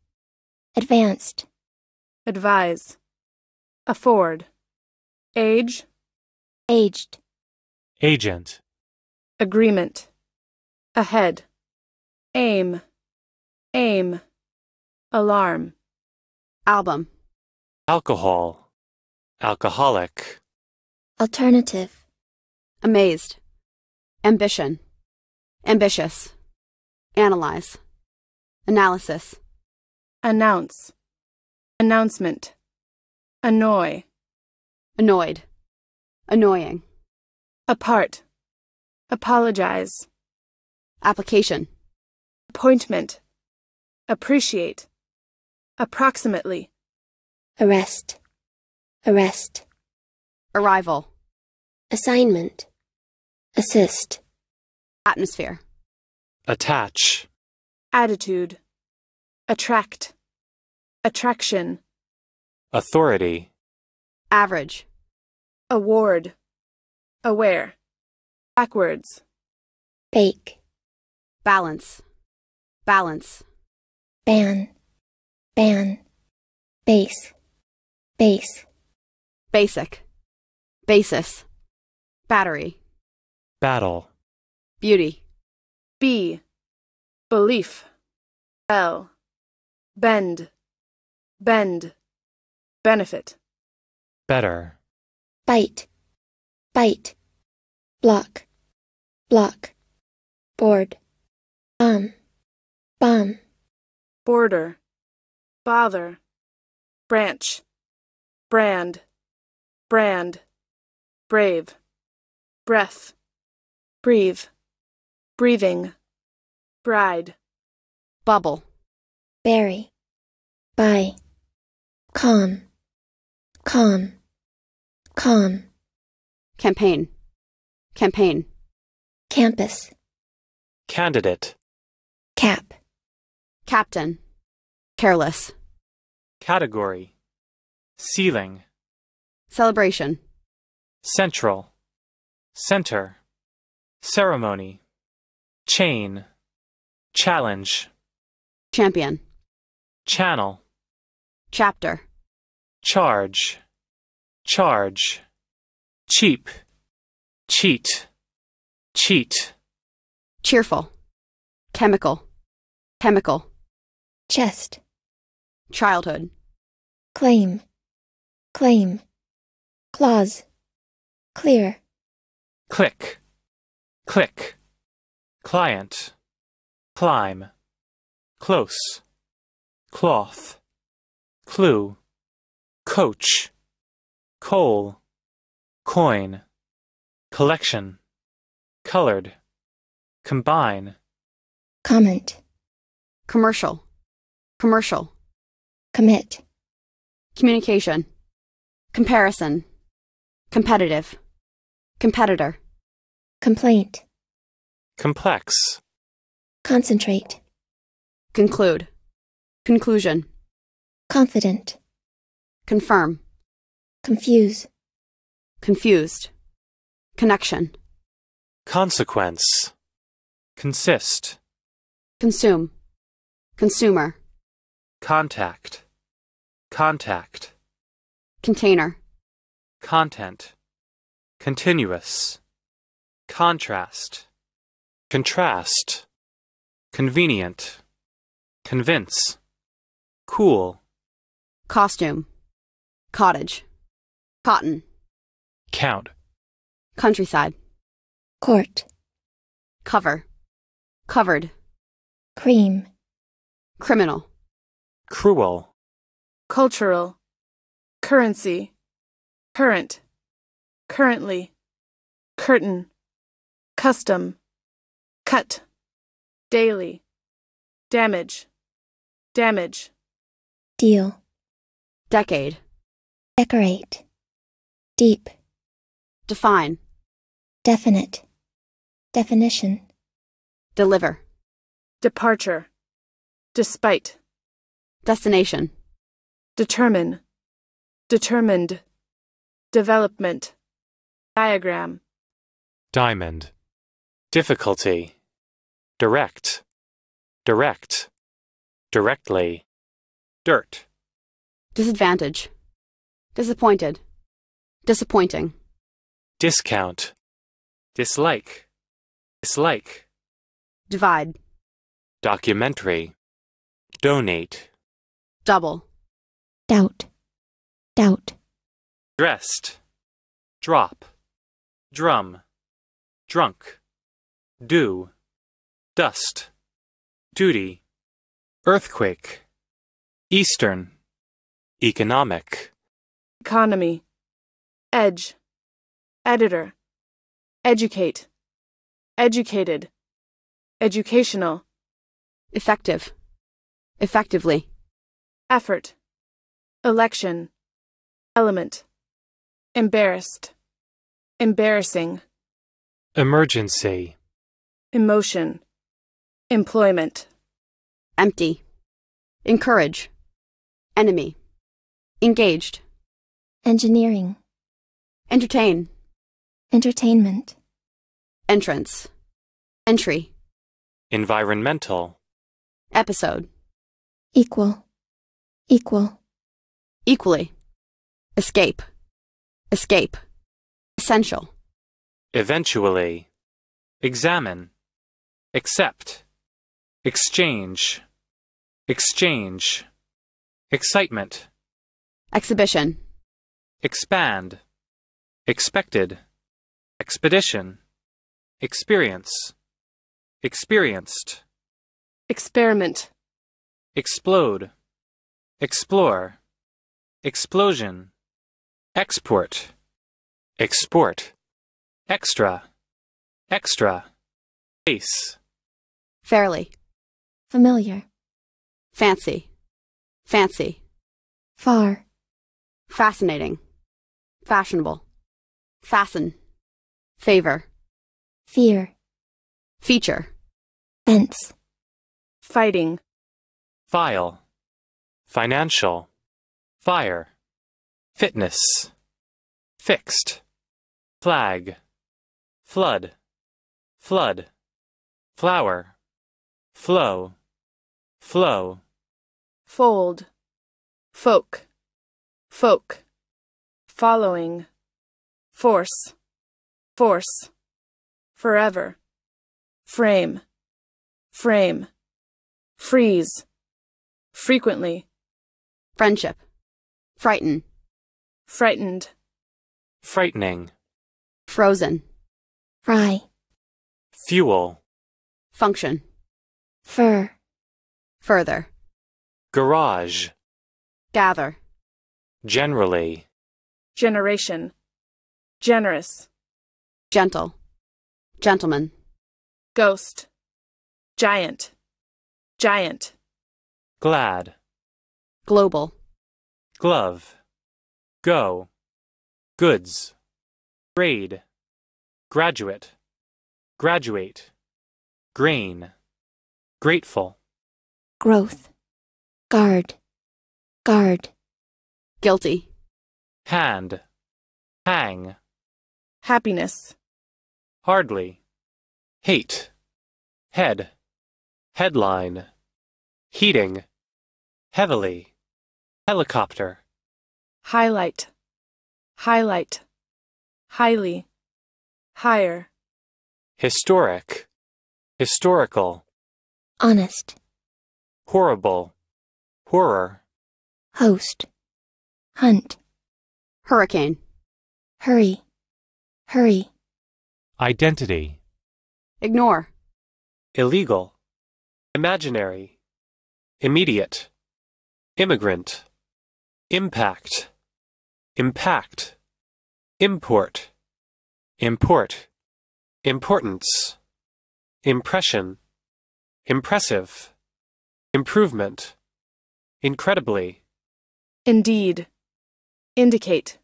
advanced, advise, afford, age, aged, Agent. agreement, ahead, aim, aim, alarm, album, alcohol, alcoholic, alternative, amazed, ambition, ambitious, analyze, analysis, announce, announcement, annoy, annoyed, annoying, apart, apologize, application, appointment, appreciate, approximately, arrest, arrest, arrival, assignment, assist, atmosphere, attach, attitude, attract, attraction, authority, average, award, aware, backwards, bake, balance, balance, ban, ban, base, base, basic, basis, battery, battle, beauty, B. Belief. L. Bend. Bend. Benefit. better, bite, bite, block, block, board, bomb, bomb, Border. Bother. Branch. Brand. Brand. Brave. Breath. Breathe. Breathing. Bride. bubble, bury, buy, calm, calm, calm, campaign, campaign, campus, candidate, cap, captain, careless, category, ceiling, celebration, central, center, ceremony, chain, challenge, champion, channel, chapter, charge, charge, cheap, cheat, cheat, cheerful, chemical, chemical, chest, childhood, claim, claim, clause, clear, click, click, client, climb, close, cloth, clue, coach, coal, coin, collection, colored, combine, comment, commercial, commercial, commit, communication, comparison, competitive, competitor, complaint, complex, concentrate, conclude, conclusion, confident, confirm, confuse, confused, connection, consequence, consist, consume, consumer, contact, contact, container, content, continuous, contrast, contrast, convenient, convince, cool, costume, cottage, cotton, count, countryside, court, cover, covered, cream, criminal, cruel, Cultural. Currency. Current. Currently. Curtain. Custom. Cut. Daily. Damage. Damage. deal, decade, decorate, deep, define, definite, definition, deliver, Departure. Despite. destination, Determine. Determined. Development. Diagram. diamond, difficulty, direct, direct, directly, dirt, disadvantage, disappointed, disappointing, discount, dislike, dislike, divide, documentary, donate, double, doubt, doubt, dressed, drop, drum, drunk, do, dust, duty, earthquake, eastern, economic, Economy. Edge. Editor. Educate. Educated. Educational. effective, effectively, Effort. Election. Element. Embarrassed. Embarrassing. emergency, Emotion. Employment. empty, encourage, enemy, engaged, engineering, entertain, entertainment, entrance, entry, environmental, episode, equal, equal, equally, escape, escape, essential, eventually, examine, accept, exchange, exchange, excitement, exhibition, expand, expected, expedition, experience, experienced, experiment, explode, explore, explosion, export, export, extra, extra, base, fairly, familiar, fancy, fancy, far, fascinating, fashionable, fasten, favor, fear, feature, fence, fighting, file, financial, fire, fitness, fixed, flag, flood, flood, flower, flow, flow, fold, folk, folk, following, force, force, forever, frame, frame, freeze, frequently, friendship, frighten, frightened, frightening, frozen, fry, fuel, function, fur, further, garage, gather, generally, generation, generous, gentle, gentleman, ghost, giant, giant, glad, global, glove, go, goods, grade, graduate, graduate, grain, grateful, growth, guard, guard, guilty, hand, hang, happiness, hardly, hate, head, headline, heating, heavily, helicopter, highlight, highlight, highly, higher, historic, historical, honest, horrible, horror, host, hunt, hurricane, hurry, hurry, identity, ignore, illegal, imaginary, immediate, immigrant, impact, impact, import, import, importance, impression, impressive, improvement, incredibly, indeed, indicate,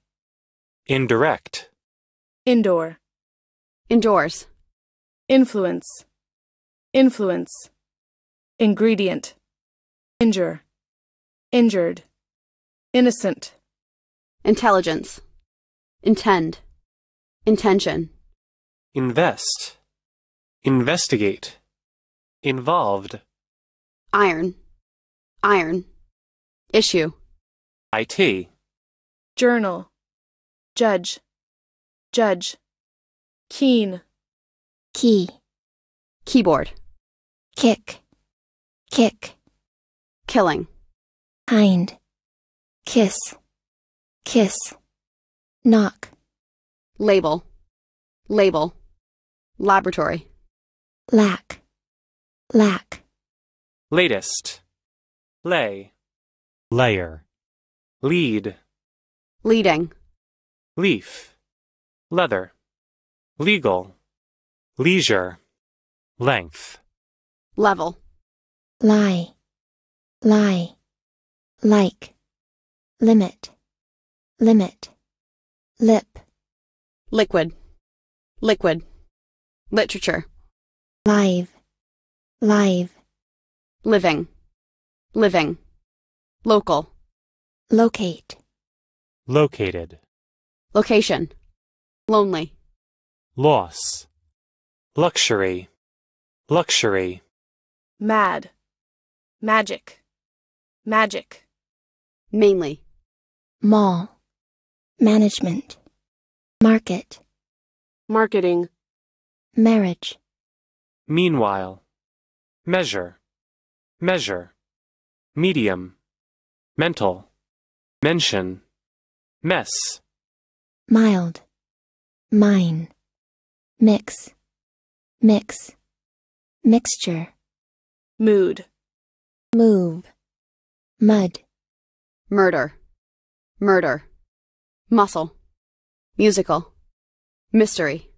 indirect, indoor, indoors, influence, influence, ingredient, injure, injured, innocent, intelligence, intend, intention, invest, investigate, involved, iron, iron, issue, IT, journal, judge, judge, keen, key, keyboard, kick, kick, killing, kind, kiss, kiss, knock, label, label, laboratory, lack, lack, latest, lay, layer, lead, leading, leaf, leather, legal, leisure, length, level, lie, lie, like, limit, limit, lip, liquid, liquid, literature, live, live, living, living, local, locate, located, location, lonely, loss, luxury, luxury, mad, magic, magic, mainly, mall, management, market, marketing, marriage, meanwhile, measure, measure, medium, mental, mention, mess, mild, mine, mix, mix, mixture, mood, move, mud, murder, murder, muscle, musical, mystery,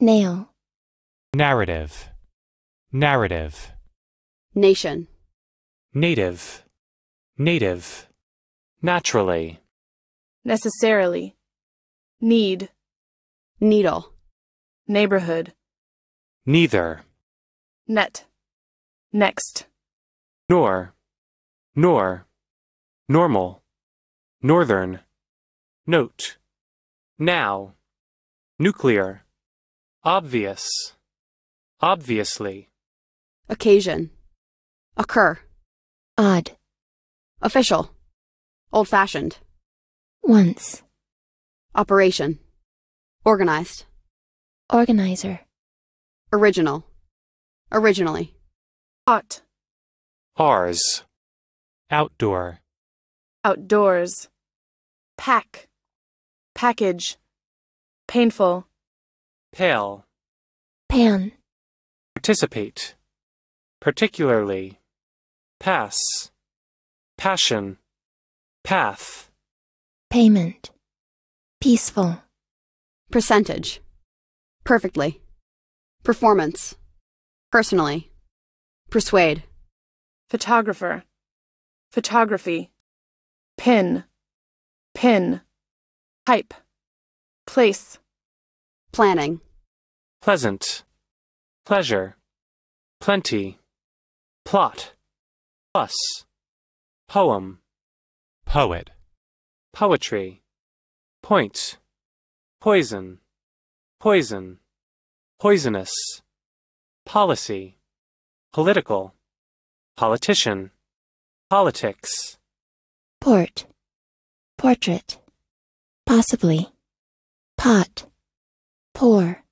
nail, narrative, narrative, nation, native, native, naturally, necessarily, need, needle, neighborhood, neither, net, next, nor, nor, normal, northern, note, now, nuclear, obvious, obviously, occasion, occur, odd, official, old fashioned, once, operation, organized, organizer, original, originally, hot, ours, outdoor, outdoors, pack, package, painful, pale, pan, participate, particularly, pass, passion, path, payment, peaceful, percentage, perfectly, performance, personally, persuade, photographer, photography, pin, pin, type, place, planning, pleasant, pleasure, plenty, plot, plus, poem, poet, poetry, point, poison, poison, poisonous, policy, political, politician, politics, port, portrait, possibly, pot, Pour.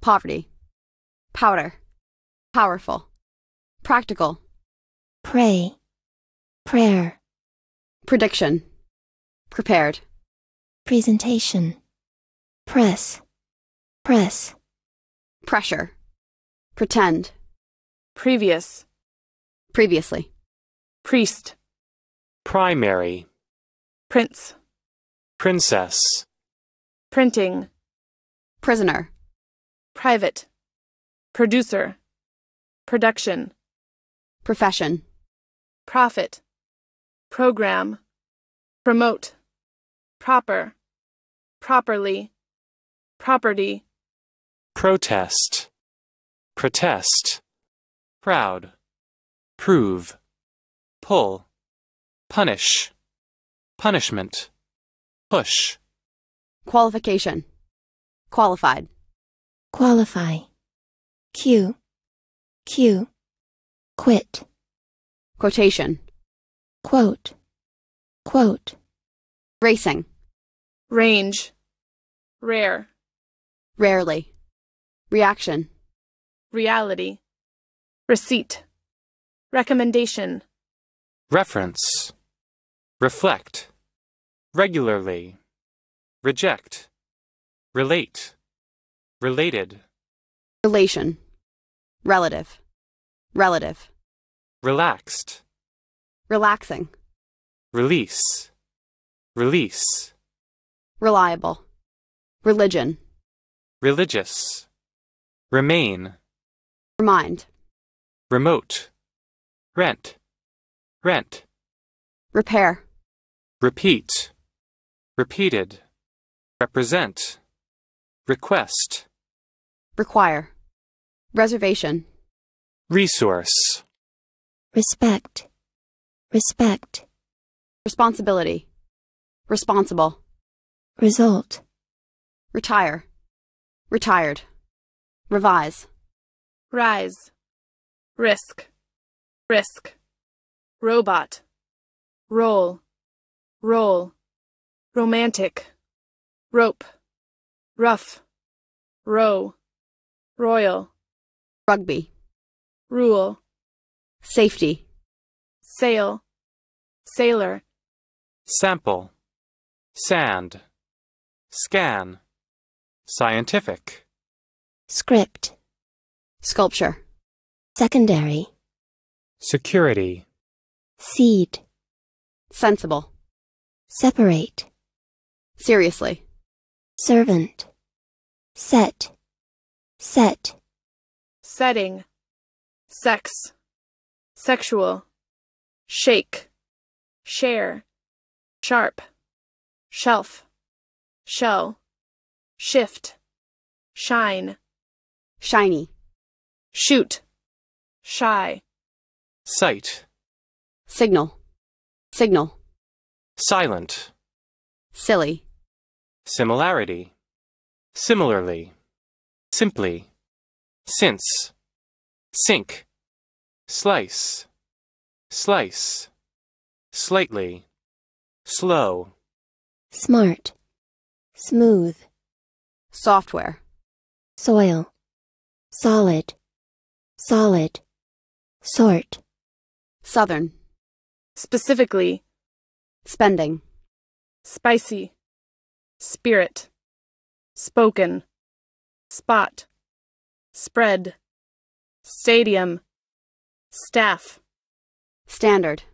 poverty, powder, powerful, practical, pray, prayer, prediction, prepared, presentation, press, press, pressure, pretend, previous, previously, priest, primary, prince, princess, printing, prisoner, private, producer, production, profession, profit, program, promote, proper, properly, property, protest, protest, proud, prove, pull, punish, punishment, push, qualification, qualified, qualify, queue. queue. quit, quotation, quote, quote, racing, range, rare, rarely, reaction, reality, receipt, recommendation, reference, reflect, regularly, reject, relate, related, relation, relative, relative, relaxed, relaxing, release, release, reliable, religion, religious, remain, remind, remote, rent, rent, repair, repeat, repeated, represent, request, require, reservation, resource, respect, respect, responsibility, responsible, result, retire, retired, revise, rise, risk, risk, robot, roll, roll, romantic, rope, rough, row, royal, rugby, rule, safety, sail, sailor, sample, sand, scan, scientific, script, sculpture, secondary, security, seed, sensible, separate, seriously, servant, set, set, setting, sex, sexual, shake, share, sharp, shelf, shell, shift, shine, shiny, shoot, shy, sight, signal, signal, silent, silly, similarity, similarly, simply, since, sink, slice, slice, slightly, slow, smart, smooth, software, soil, solid, solid, sort, southern, specifically, spending, spicy, spirit, spoken, spot, spread, stadium, staff, standard,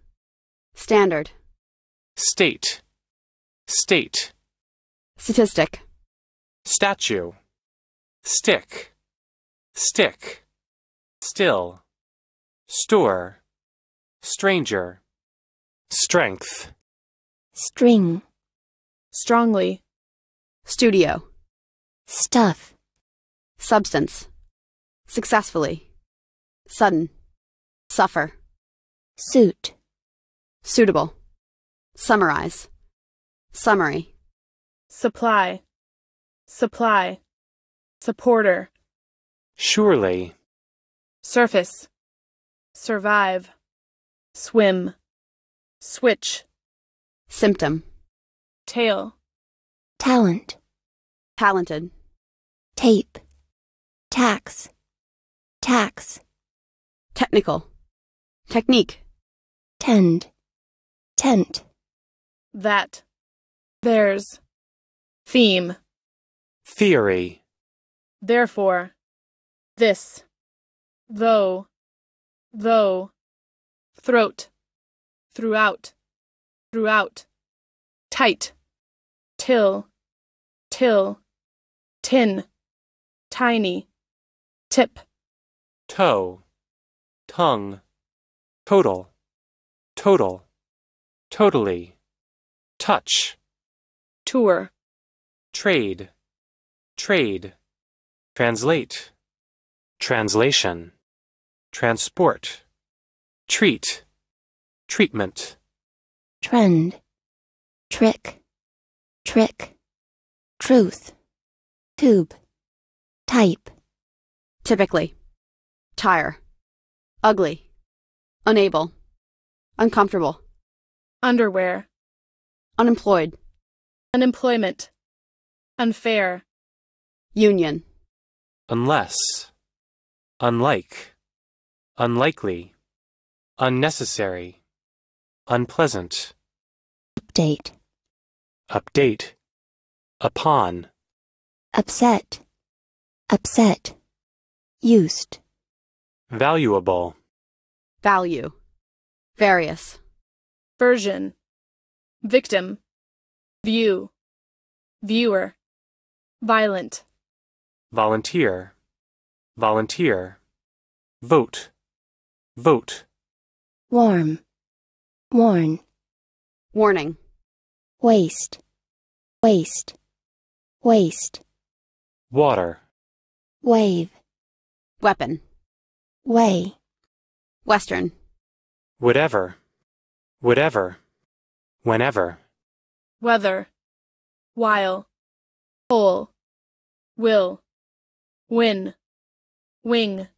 standard, state, state, statistic, statue, stick, stick, still, store, stranger, strength, string, strongly, studio, stuff, substance, successfully, sudden, suffer, suit, suitable, summarize, summary, supply, supply, supporter, surely, surface, survive, swim, switch, symptom, tail, talent, talented, tape, tax, tax, technical, technique, tend, tent, that, theirs, theme, theory, therefore, this, though, though, throat, throughout, throughout, tight, till, till, tin, tiny, tip, toe, tongue, total, total, totally, touch, tour, trade, trade, translate, translation, transport, treat, treatment, trend, trick, trick, truth, tube, type, typically, tire, ugly, unable, uncomfortable, underwear, unemployed, unemployment, unfair, union, unless, unlike, unlikely, unnecessary, unpleasant, update, update, upon, upset, upset, used, valuable, value, various, version, victim, view, viewer, violent, volunteer, volunteer, vote, vote, warm, worn, warning, waste, waste, waste, water, wave, weapon, way, western, whatever, whatever, whenever, weather, while, whole, will, win, wing,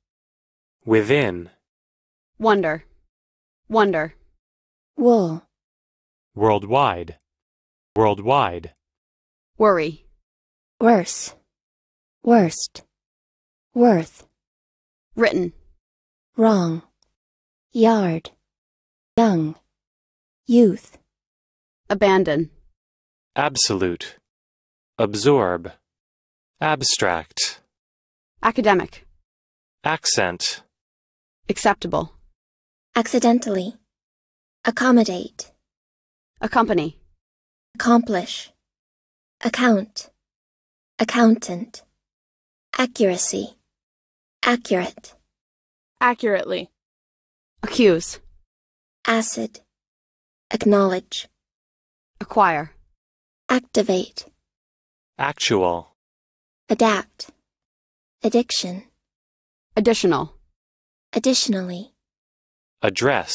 within, wonder, wonder, wool, worldwide, worldwide, worry, worse, worst, worth, written, wrong, yard, young, youth, abandon, absolute, absorb, abstract, academic, accent, acceptable, accidentally, accommodate, accompany, accomplish, account, accountant, accuracy, accurate, accurately, accuse, acid, acknowledge, acquire, activate, actual, adapt, addiction, additional, additionally, address,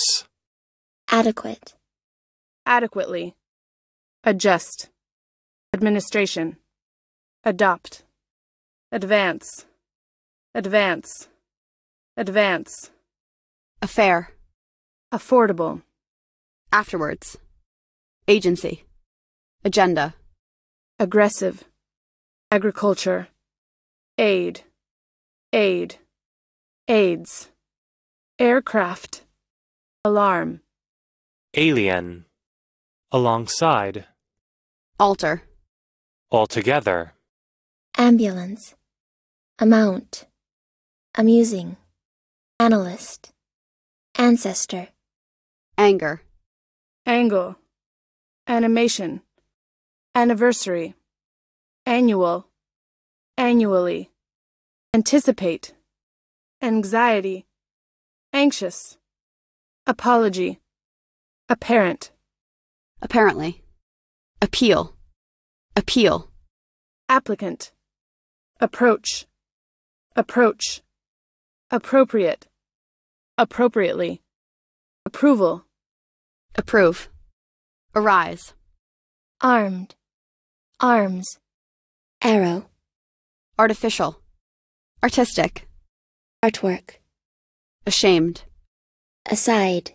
adequate, adequately, adjust, administration, adopt, advance, advance, advance, affair, affordable, afterwards, agency, agenda, aggressive, agriculture, aid, aid, aids, aircraft, alarm, alien, alongside, alter, altogether, ambulance, amount, amusing, analyst, ancestor, anger, angle, animation, anniversary, annual, annually, anticipate, anxiety, anxious, apology, apparent, apparently, appeal, appeal, applicant, approach, approach, appropriate, appropriately, approval, approve, arise, armed, arms, arrow, artificial, artistic, artwork, ashamed, aside,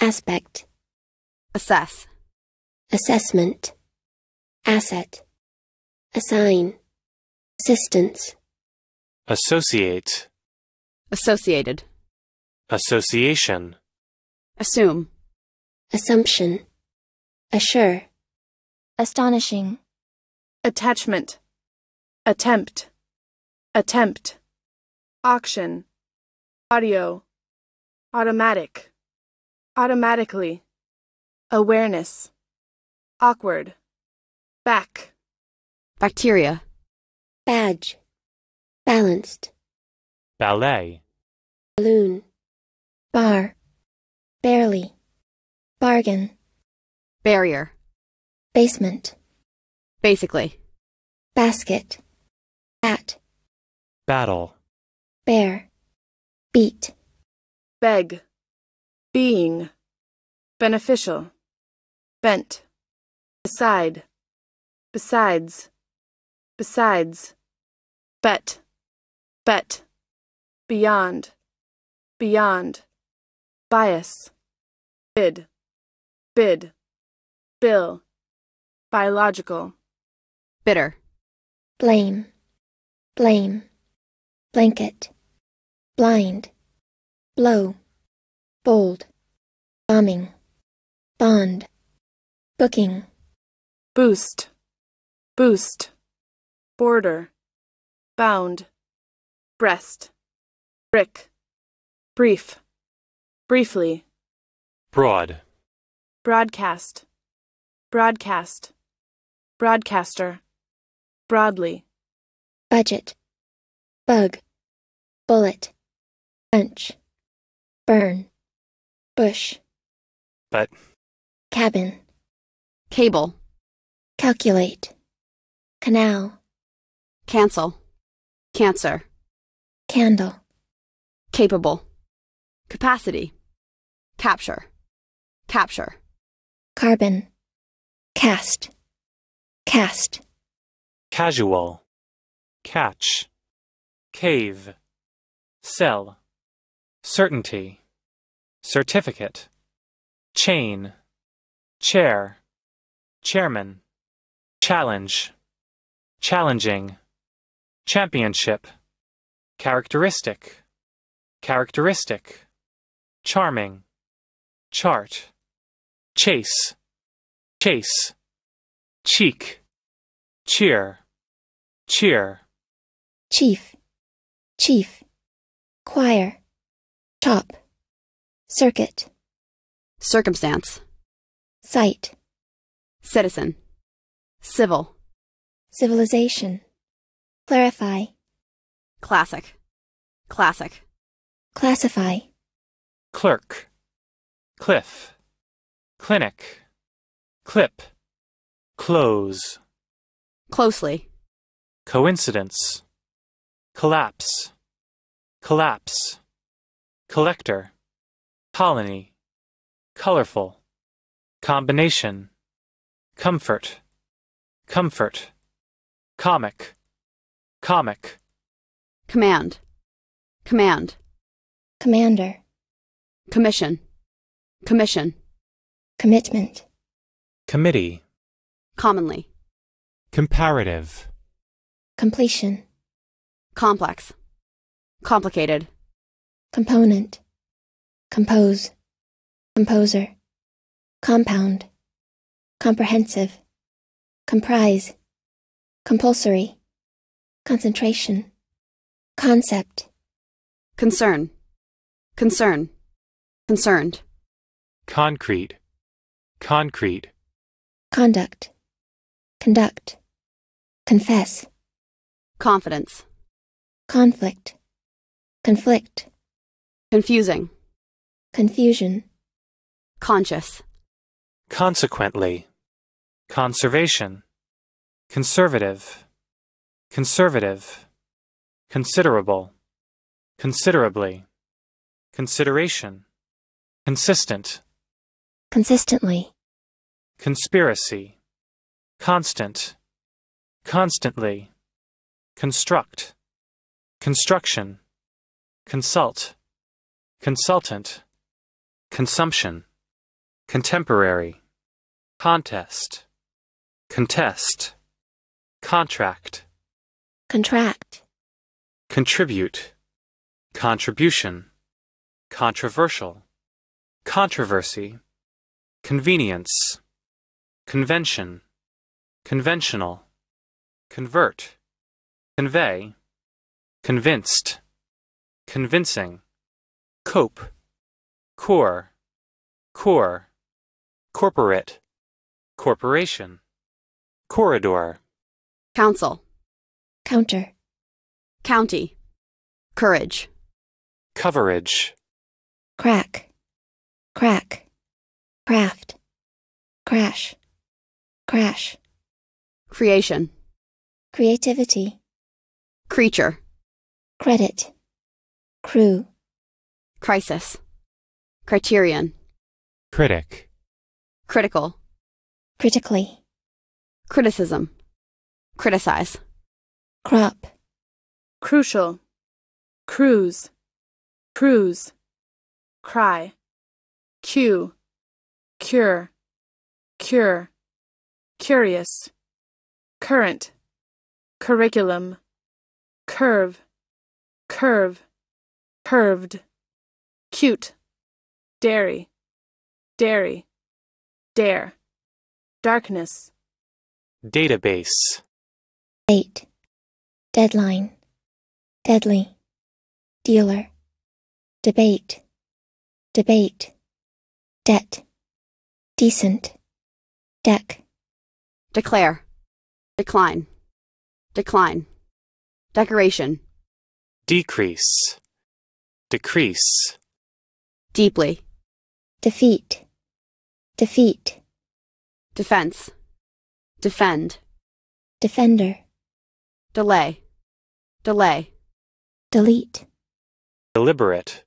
aspect, assess, assessment, asset, assign, assistance, associate, associated, association, assume, assumption, assure, astonishing, attachment, attempt, attempt, auction, audio, automatic, automatically, awareness, awkward, back, bacteria, badge, balanced, ballet, balloon, bar, barely, bargain, barrier, basement, basically, basket, bat, battle, bear, beat, beg, being, beneficial, bent, beside, besides, besides, bet, bet, beyond, beyond, bias, bid, bid, bill, biological, bitter, blame, blame, blanket, blind, blow, bold, bombing, bond, booking, boost, boost, border, bound, breast, brick, brief, briefly, broad, broadcast, broadcast, broadcaster, broadly, budget, bug, bullet, bunch, burn, bush, but, cabin, cable, calculate, canal, cancel, cancer, candle, capable, capacity, capture, capture, carbon, cast, cast, casual, catch, cave, cell, certainty, certificate, chain, chair, chairman, challenge, challenging, championship, characteristic, characteristic, charming, chart, chase, chase, cheek, cheer, cheer, chief, chief, choir, top, circuit, circumstance, cite, citizen, civil, civilization, clarify, classic, classic, classify, clerk, cliff, clinic, clip, close, closely, coincidence, collapse, collapse, collector, colony, colorful, combination, comfort, comfort, comic, comic, command, command, commander, commission, commission, commitment, committee, commonly, comparative, completion, complex, complicated, component, compose, composer, compound, comprehensive, comprise, compulsory, concentration, concept, concern, concern, concerned, concrete, concrete, conduct, conduct, confess, confidence, conflict, conflict, confusing, confusion, conscious, consequently, conservation, conservative, conservative, considerable, considerably, consideration, consistent, consistently, conspiracy, constant, constantly, construct, construction, consult, consultant, consumption, contemporary, contest, contest, contract, contract, contribute, contribution, controversial, controversy, convenience, convention, conventional, convert, convey, convinced, convincing, cope, core, core, corporate, corporation, corridor, council, counter, county, courage, coverage, crack, crack, craft, crash, crash, creation, creativity, creature, credit, crew, crisis, criterion, critic, critical, critically, criticism, criticize, crop, crucial, cruise, cruise, cry, cue, cure, cure, curious, current, curriculum, curve, curve, curved, cute, dairy, dairy, dare, darkness, database, date, deadline, deadly, dealer, debate, debate, debt, decent, deck, declare, decline, decline, decoration, decrease, decrease, deeply, defeat, defeat, defense, defend, defender, delay, delay, delete, deliberate,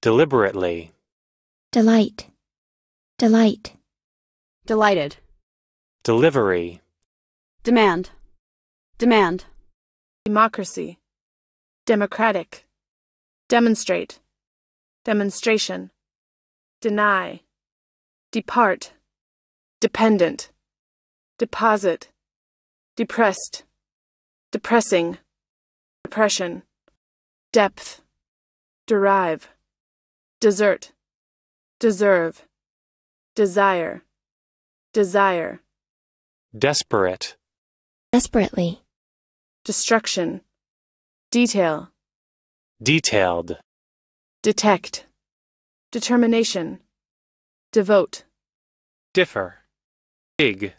deliberately, delight, delight, delighted, delivery, demand, demand, democracy, democratic, demonstrate, demonstration, deny, depart, dependent, deposit, depressed, depressing, depression, depth, derive, desert, deserve, desire, desire, desperate, desperately, destruction, detail, detailed, detect, determination, devote, differ, dig,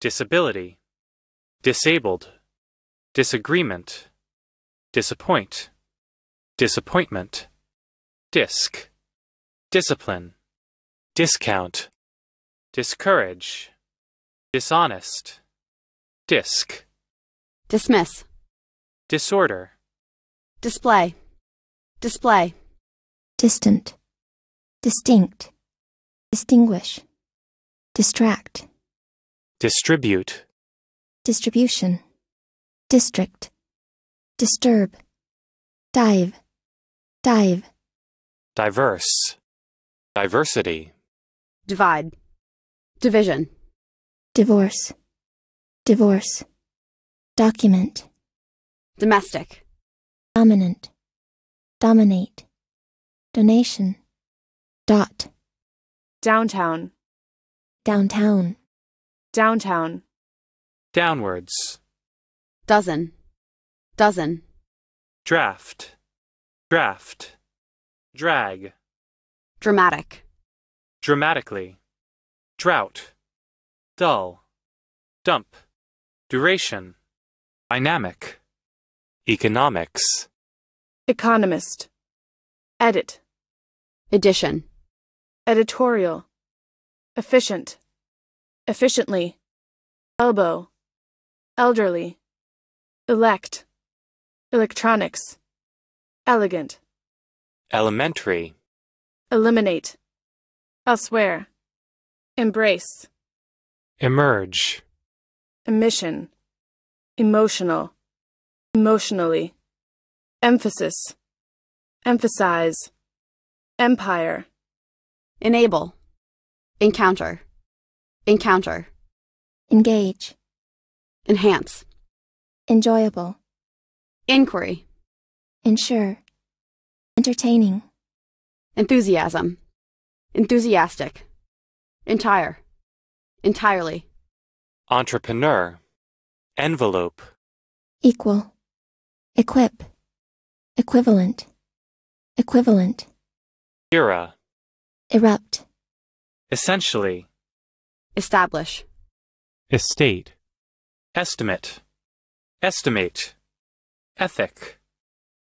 disability, disabled, disagreement, disappoint, disappointment, disc, discipline, discount, discourage, dishonest, disc, dismiss, disorder, display, display, distant, distinct, distinguish, distract, distribute, distribution, district, disturb, dive, dive, diverse, diversity, divide, division, divorce, divorce, document, domestic, dominant, dominate, donation, dot, downtown, downtown, downtown, downwards, dozen, dozen, draft, draft, drag, dramatic, dramatically, drought, dull, dump, duration, dynamic, economics, economist, edit, edition, editorial, efficient, efficiently, elbow, elderly, elect, electronics, elegant, elementary, eliminate, elsewhere, embrace, emerge, emission, emotional, emotionally, emphasis, emphasize, empire, enable, encounter, encounter, engage, enhance, enjoyable, inquiry, ensure, entertaining, enthusiasm, enthusiastic, entire, entirely, entrepreneur, envelope, equal, equip, equivalent, equivalent, era, erupt, essentially, establish, estate, estimate, estimate, ethic,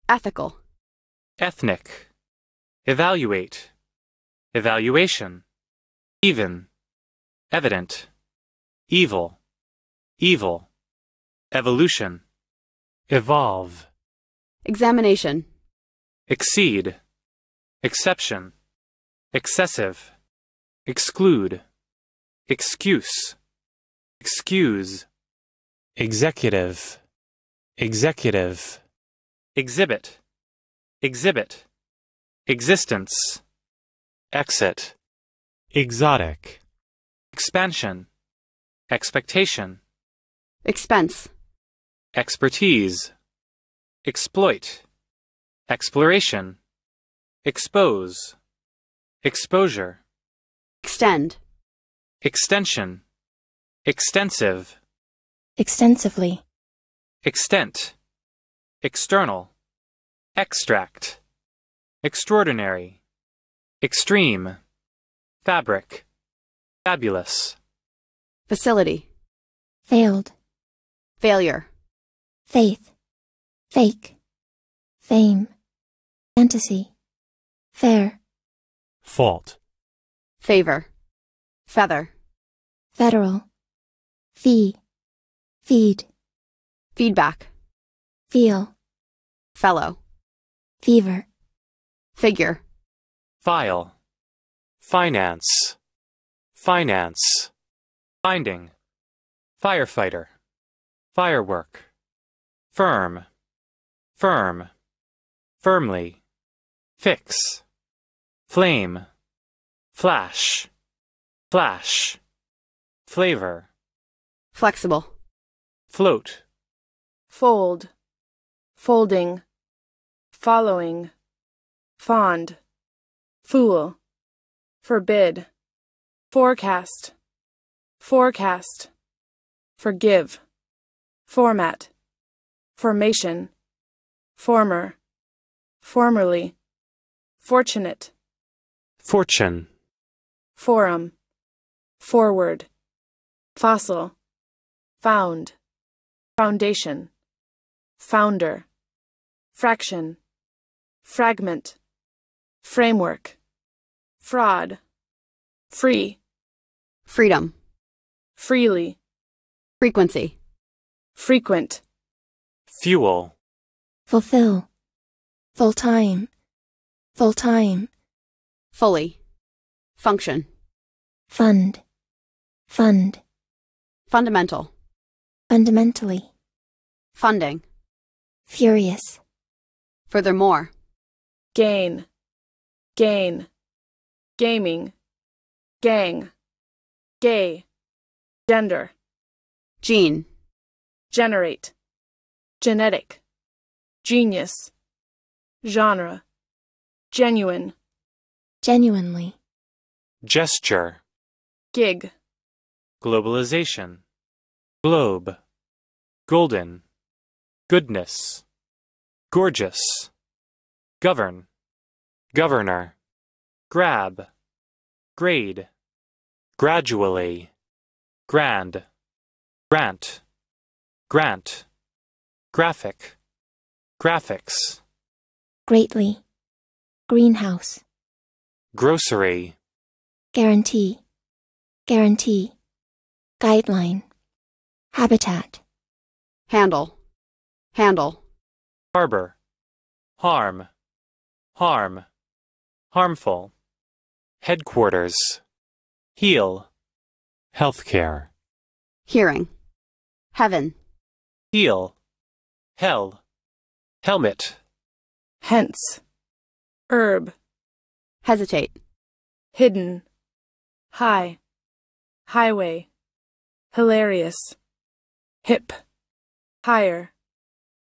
ethical, ethnic, evaluate, evaluation, even, evident, evil, evil, evolution, evolve, examination, exceed, exception, excessive, exclude, excuse, excuse, executive, executive, exhibit, exhibit, existence, exit, exotic, expansion, expectation, expense, expertise, exploit, exploration, expose, exposure, extend, extension, extensive, extensively, extent, external, extract, extraordinary, extreme, fabric, fabulous, facility, failed, failure, faith, fake, fame, fantasy, fare, fault, favor, feather, federal, fee, feed, feedback, feel, fellow, fever, figure, file, finance, finance, finding, firefighter, firework, firm, firm, firmly, fix, flame, flash, flash, flavor, flexible, float, fold, folding, following, fond, fool, forbid, forecast, forecast, forgive, format, formation, former, formerly, fortunate, fortune, forum, forward, fossil, found, foundation, founder, fraction, fragment, framework, fraud, free, freedom, freely, frequency, frequent, fuel, fulfill, full time, full time, fully, function, fund, fund, fundamental, fundamentally, funding, furious, furthermore, gain, gain, gaming, gang, gay, gender, gene, generate, genetic, genius, genre, genuine, genuinely, gesture, gig, globalization, globe, golden, goodness, gorgeous, govern, governor, grab, grade, gradually, grand, grant, grant, graphic, graphics, greatly, greenhouse, grocery, guarantee, guarantee, guideline, habitat, handle, handle, harbor, harm, harm, harmful, headquarters, heal, healthcare, hearing, heaven, heel, hell, helmet, hence, herb, hesitate, hidden, high, highway, hilarious, hip, higher,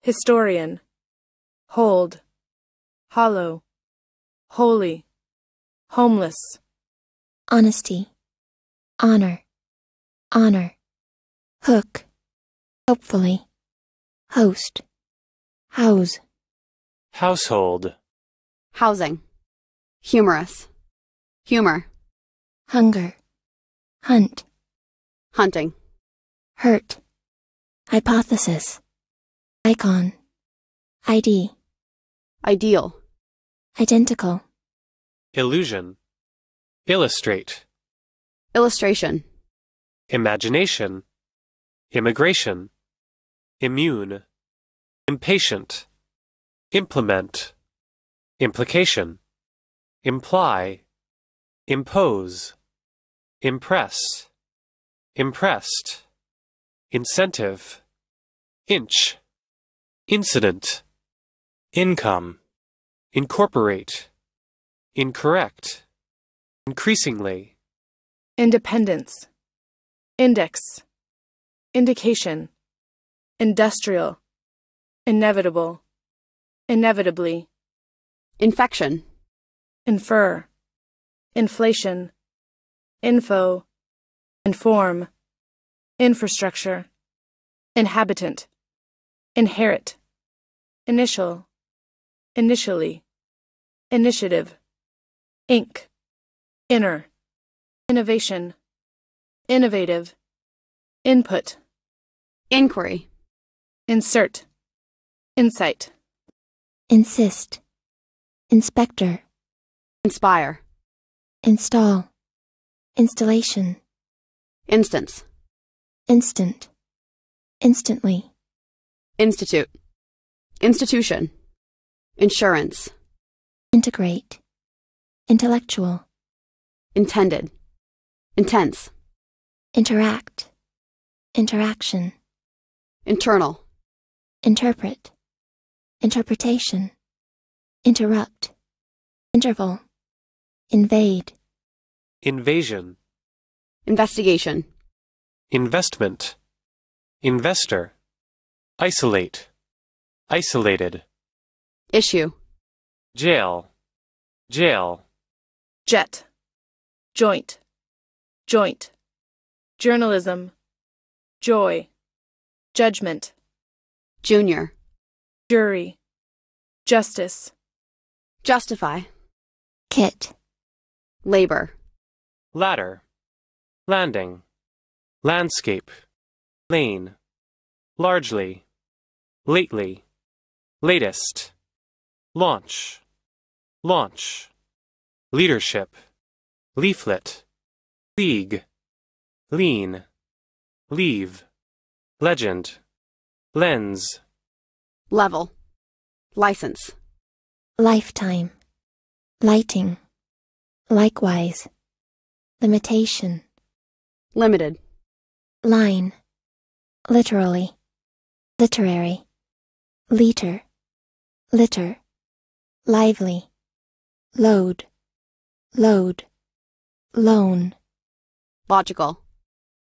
historian, hold, hollow, holy, homeless, honesty, honor, honor, hook, hopefully, host, house, household, housing, humorous, humor, hunger, hunt, hunting, hurt, hypothesis, icon, ID, ideal, identical, illusion, illustrate, illustration, imagination, immigration, immune, impatient, implement, implication, imply, impose, impress, impressed, incentive, inch, incident, income, incorporate, incorrect, increasingly, independence, index, indication, industrial, inevitable, inevitably, infection, infer, inflation, info, inform, infrastructure, inhabitant, inherit, initial, initially, initiative, ink, inner, innovation, innovative, input, inquiry, insert, insight, insist, inspector, inspire, install, installation, instance, instant, instantly, institute, institution, insurance, integrate, intellectual, intended, intense, interact, interaction, internal, interpret, interpretation, interrupt, interval, invade, invasion, investigation, investment, investor, isolate, isolated, issue, jail, jail, jet, joint, joint, journalism, joy, judgment, junior, jury, justice, justify, kit, labor, ladder, landing, landscape, lane, largely, lately, latest, launch, launch, leadership, leaflet, league, lean, leave, legend, lens, level, license, lifetime, lighting, likewise, limitation, limited, line, literally, literary, liter, litter, lively, load, load, loan, logical,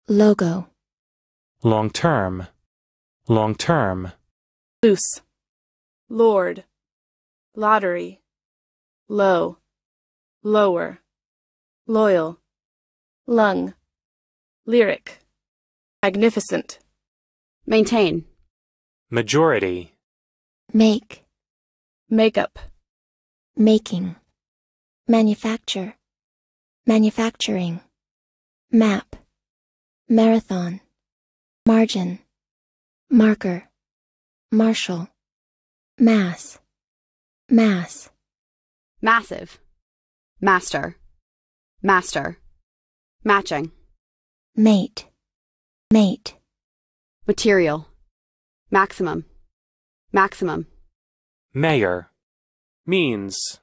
logo, long term, long term, loose, lord, lottery, low, lower, loyal, lung, lyric, magnificent, maintain, majority, make, makeup, making, manufacture, manufacturing, map, marathon, margin, marker, marshal, mass, mass, massive, master, master, matching, mate, mate, material, maximum, maximum, mayor, means,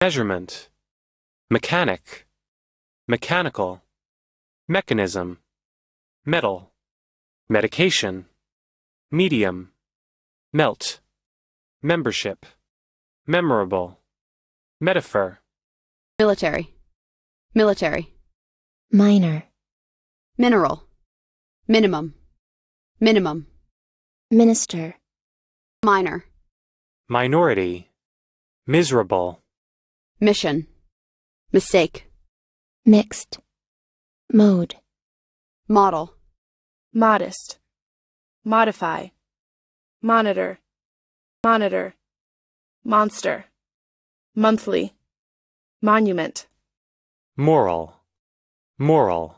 measurement, mechanic, mechanical, mechanism, metal, medication, medium, melt, membership, memorable, metaphor, military, military, minor, mineral, minimum, minimum, minister, minor, minority, miserable, mission, mistake, mixed, mode, model, modest, modify, monitor, monitor, monster, monthly, monument, moral, moral,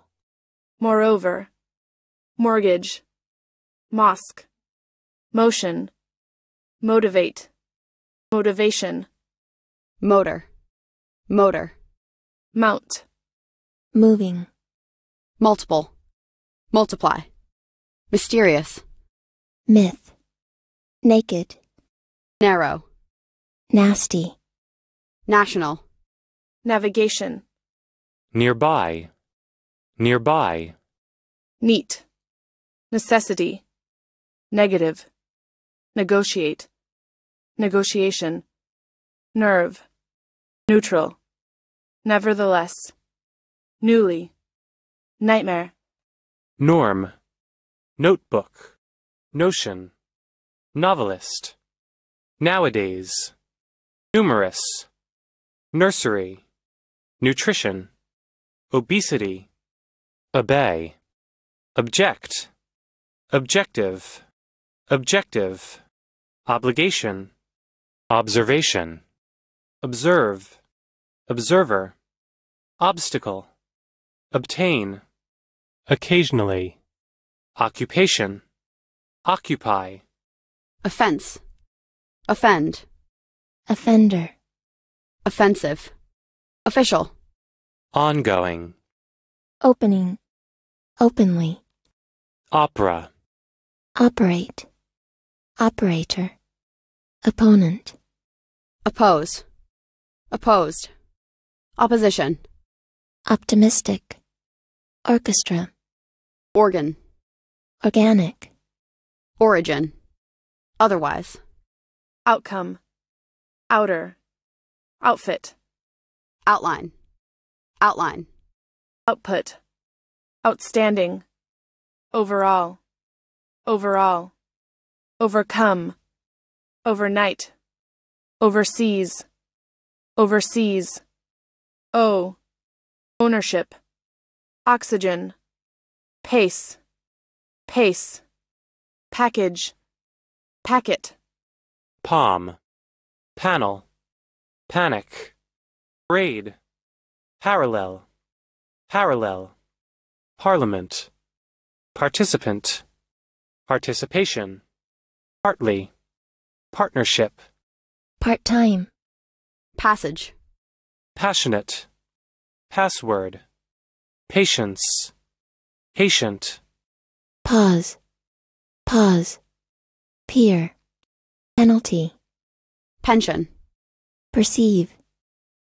moreover, mortgage, mosque, motion, motivate, motivation, motor, motor, mount, moving, multiple, multiply, mysterious, myth, naked, narrow, nasty, national, navigation, nearby, nearby, neat, necessity, negative, negotiate, negotiation, nerve, neutral, nevertheless, newly, nightmare, norm, notebook, notion, novelist, nowadays, numerous, nursery, nutrition, obesity, obey, object, objective, objective, obligation, observation, observe, observer, obstacle, obtain, occasionally, occupation, occupy, offense, offend, offender, offensive, official, ongoing, opening, openly, opera, operate, operator, opponent, oppose, opposed, opposition, optimistic, orchestra, organ, organic, origin, otherwise, outcome, outer, outfit, outline, outline, output, outstanding, overall, overall, overcome, overnight, overseas, overseas, O, ownership, oxygen, pace, pace, package, packet, palm, panel, panic, braid, parallel, parallel, parliament, participant, participation, partly, partnership, part-time, passage, passionate, password, patience, patient, pause, pause, peer, penalty, pension, perceive,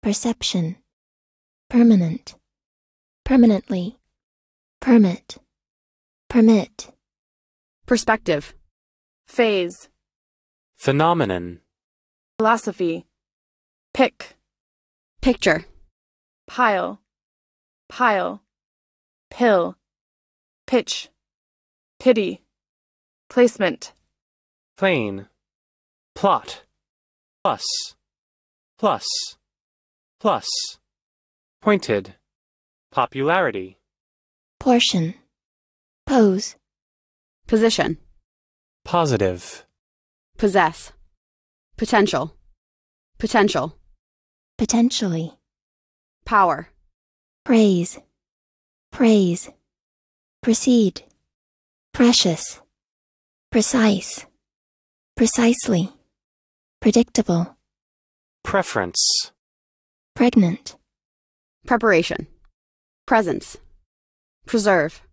perception, permanent, permanently, permit, permit, perspective, phase, phenomenon, philosophy, pick, picture, pile, pile, pill, pitch, pity, placement, plane, plot, plus, plus, plus, pointed, popularity, portion, pose, position, positive, possess, potential, potential, potentially, power, praise, praise, proceed, precious, precise, precisely, predictable, preference, pregnant, preparation, presence, preserve,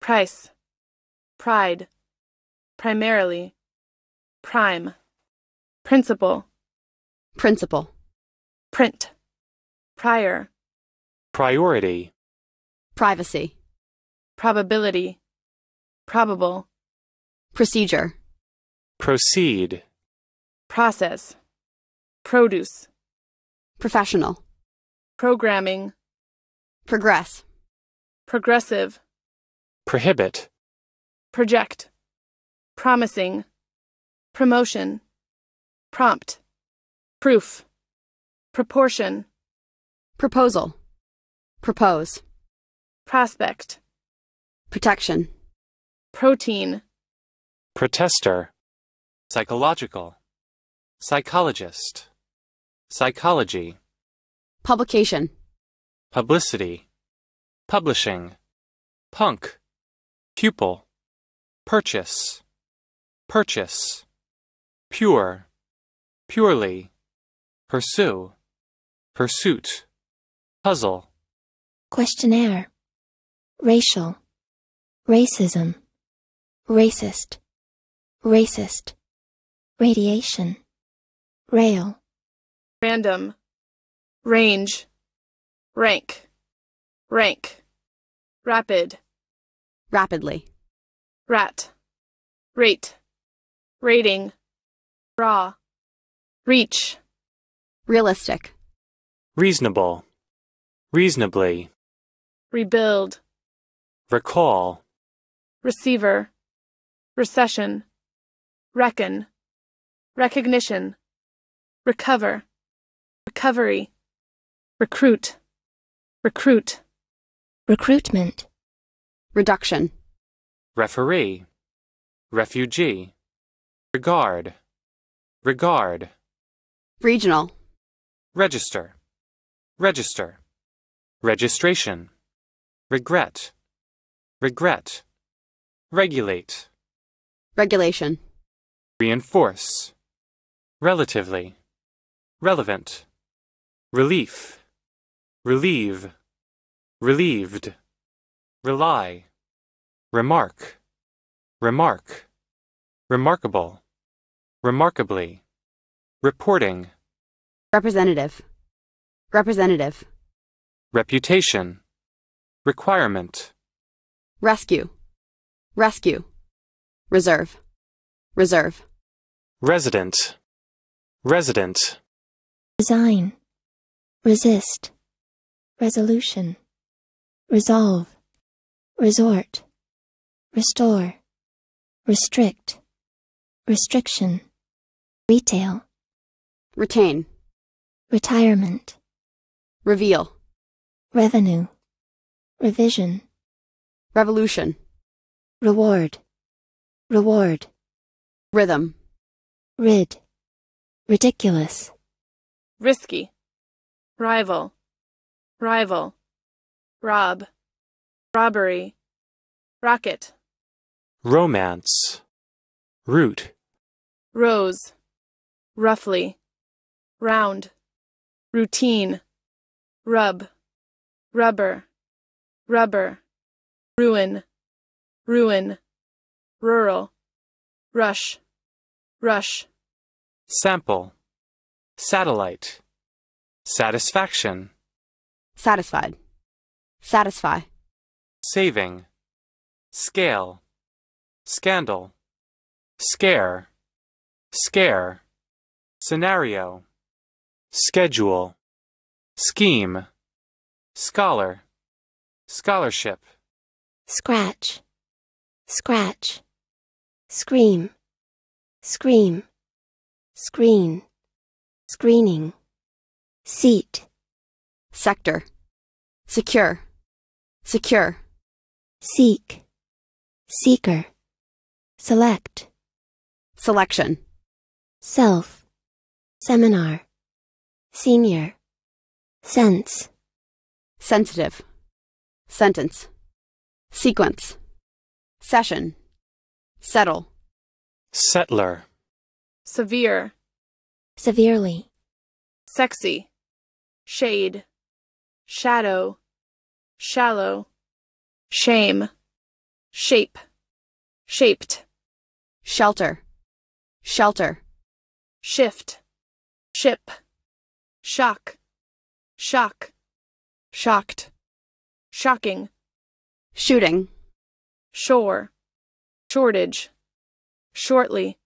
price, pride, primarily, prime, principal, principle, print, prior, priority, privacy, probability, probable, procedure, proceed, process, produce, professional, programming, progress, progressive, prohibit, project, promising, promotion, prompt, proof, proportion, proposal, propose, prospect, protection, protein, protester, psychological, psychologist, psychology, publication, publicity, publishing, punk, pupil, purchase, purchase, pure, purely, pursue, pursuit, puzzle, questionnaire, racial, racism, racist, racist, radiation, rail, random, range, rank, rank, rapid, rapidly, rat, rate, rating, raw, reach, realistic, reasonable, reasonably, rebuild, recall, receiver, recession, reckon, recognition, recover, recovery, recruit, recruit, recruitment, reduction, referee, refugee, regard, regard, regional, register, register, registration, regret, regret, regulate, regulation, reinforce, relatively, relevant, relief, relieve, relieved, rely, remark, remark, remarkable, remarkably, reporting, representative, representative, reputation, requirement, rescue, rescue, reserve, reserve, resident, resident, design, resist, resolution, resolve, resort, restore, restrict, restriction, retail, retain, retirement, reveal, revenue, revision, revolution, reward, reward, rhythm, rid, ridiculous, risky, rival, rival, rob, robbery, rocket, romance, root, rose, roughly, round, routine, rub, rubber, rubber, ruin, ruin, rural, rush, rush, sample, satellite, satisfaction, satisfied, satisfy, saving, scale, scandal, scare, scare, scenario, schedule, scheme, scholar, scholarship, scratch, scratch, scream, scream, screen, screening, seat, sector, secure, secure, seek, seeker, select, selection, self, seminar, senior, sense, sensitive, sentence, sequence, session, settle, settler, severe, severely, sexy, shade, shadow, shallow, shame, shape, shaped, shelter, shelter, shift, ship, shock, shock, shocked, shocking, shooting, shore, shortage, shortly,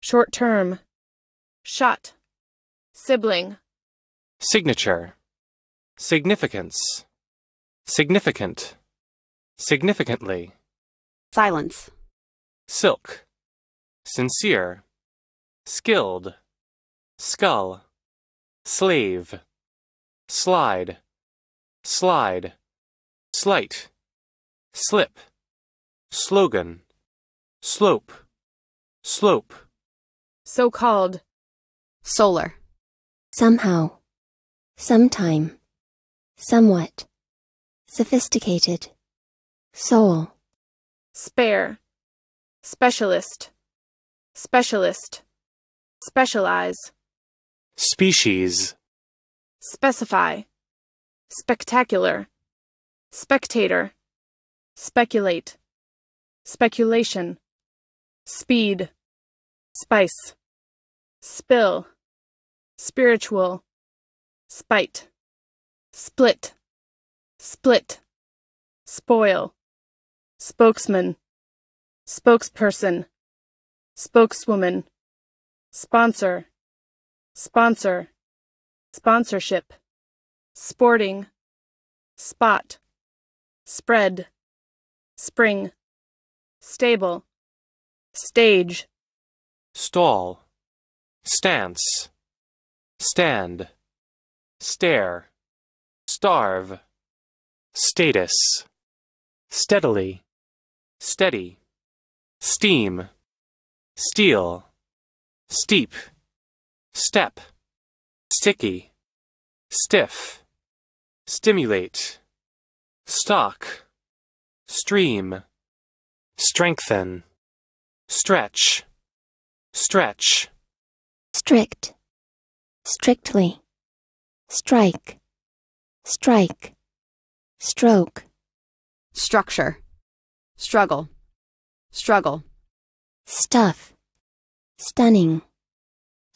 short term, shot, sibling, signature, significance, significant, significantly, silence, silk, sincere, skilled, skull, slave, slide, slide, slight, slip, slogan, slope, slope, so called, solar, somehow, sometime, somewhat, sophisticated, soul, spare, specialist, specialist, specialize, species, specify, spectacular, spectator, speculate, speculation, speed, spice, spill, spiritual, spite, split, split, spoil, spokesman, spokesperson, spokeswoman, sponsor, sponsor, sponsorship, sporting, spot, spread, spring, stable, stage, stall, stance, stand, stare, starve, status, steadily, steady, steam, steel, steep, step, sticky, stiff, stimulate, stock, stream, strengthen, stretch, stretch, strict, strictly, strike, strike, stroke, structure, struggle, struggle, stuff, stunning,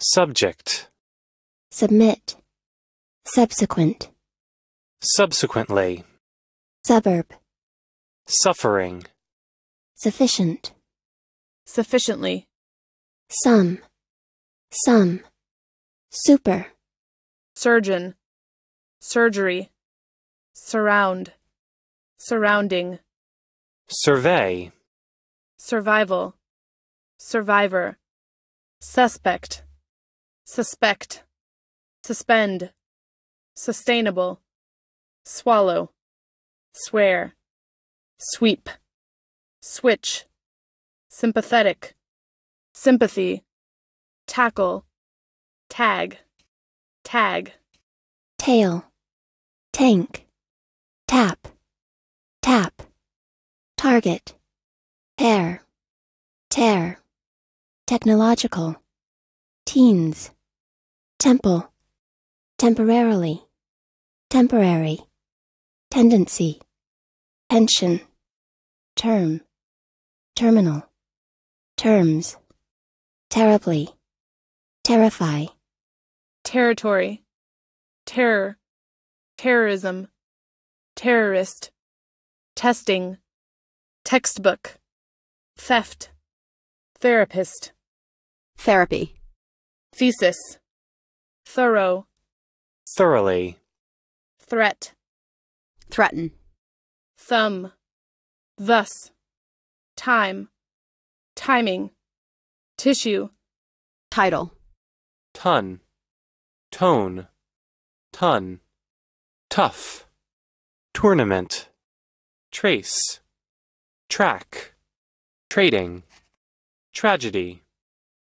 subject, submit, subsequent, subsequently, suburb, suffering, sufficient, sufficiently, sum, sum, super, surgeon, surgery, surround, surrounding, survey, survival, survivor, suspect, suspect, suspend, sustainable, swallow, swear, sweep, switch, sympathetic, sympathy, tackle, tag, tag, tail, tank, tap, tap, target, hair, tear, technological, teens, temple, temporarily, temporary, tendency, pension, term, terminal, terms, terribly, terrify, territory, terror, terrorism, terrorist, testing, textbook, theft, therapist, therapy, thesis, thorough, thoroughly, threat, threaten, thumb, thus, time, timing, tissue, title, ton, tone, ton, tough, tournament, trace, track, trading, tragedy,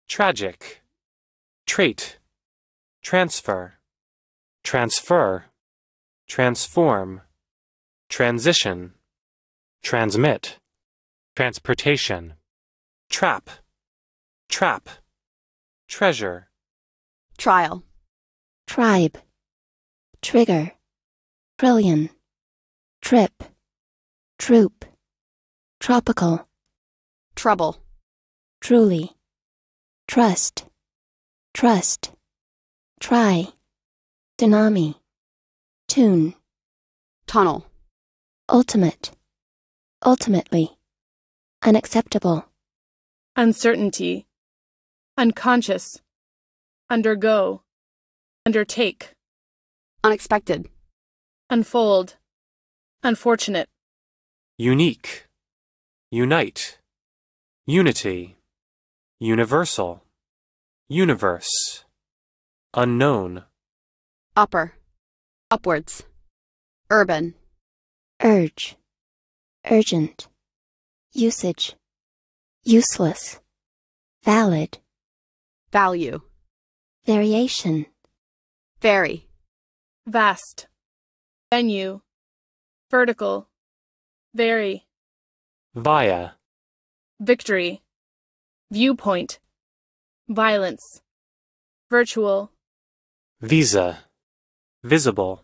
tragic, trait, transfer, transfer, transform, transition, transmit, transportation, trap, trap, treasure, trial, tribe, trigger, trillion, trip, troop, tropical, trouble, truly, trust, trust, try, tsunami, tune, tunnel, ultimate, ultimately, unacceptable, uncertainty, unconscious, undergo, undertake, unexpected, unfold, unfortunate, unique, unite, unity, universal, universe, unknown, upper, upwards, urban, urge, urgent, usage, useless, valid, value, variation, vary, vast, venue, vertical, vary, via, victory, viewpoint, violence, virtual, visa, visible,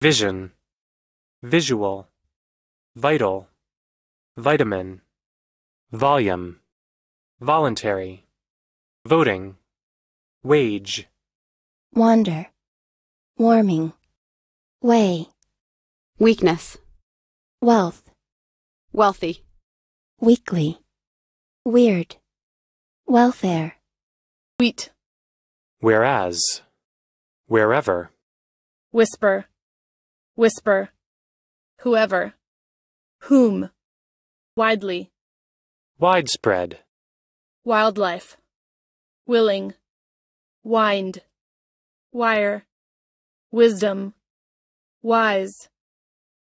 vision, visual, vital, vitamin, volume, voluntary, voting, wage, wander, warming, way, weakness, wealth, wealthy, weekly, weird, welfare, wheat, whereas, wherever, whisper, whisper, whoever, whom, widely, widespread, wildlife, willing, wind, wire, wisdom, wise,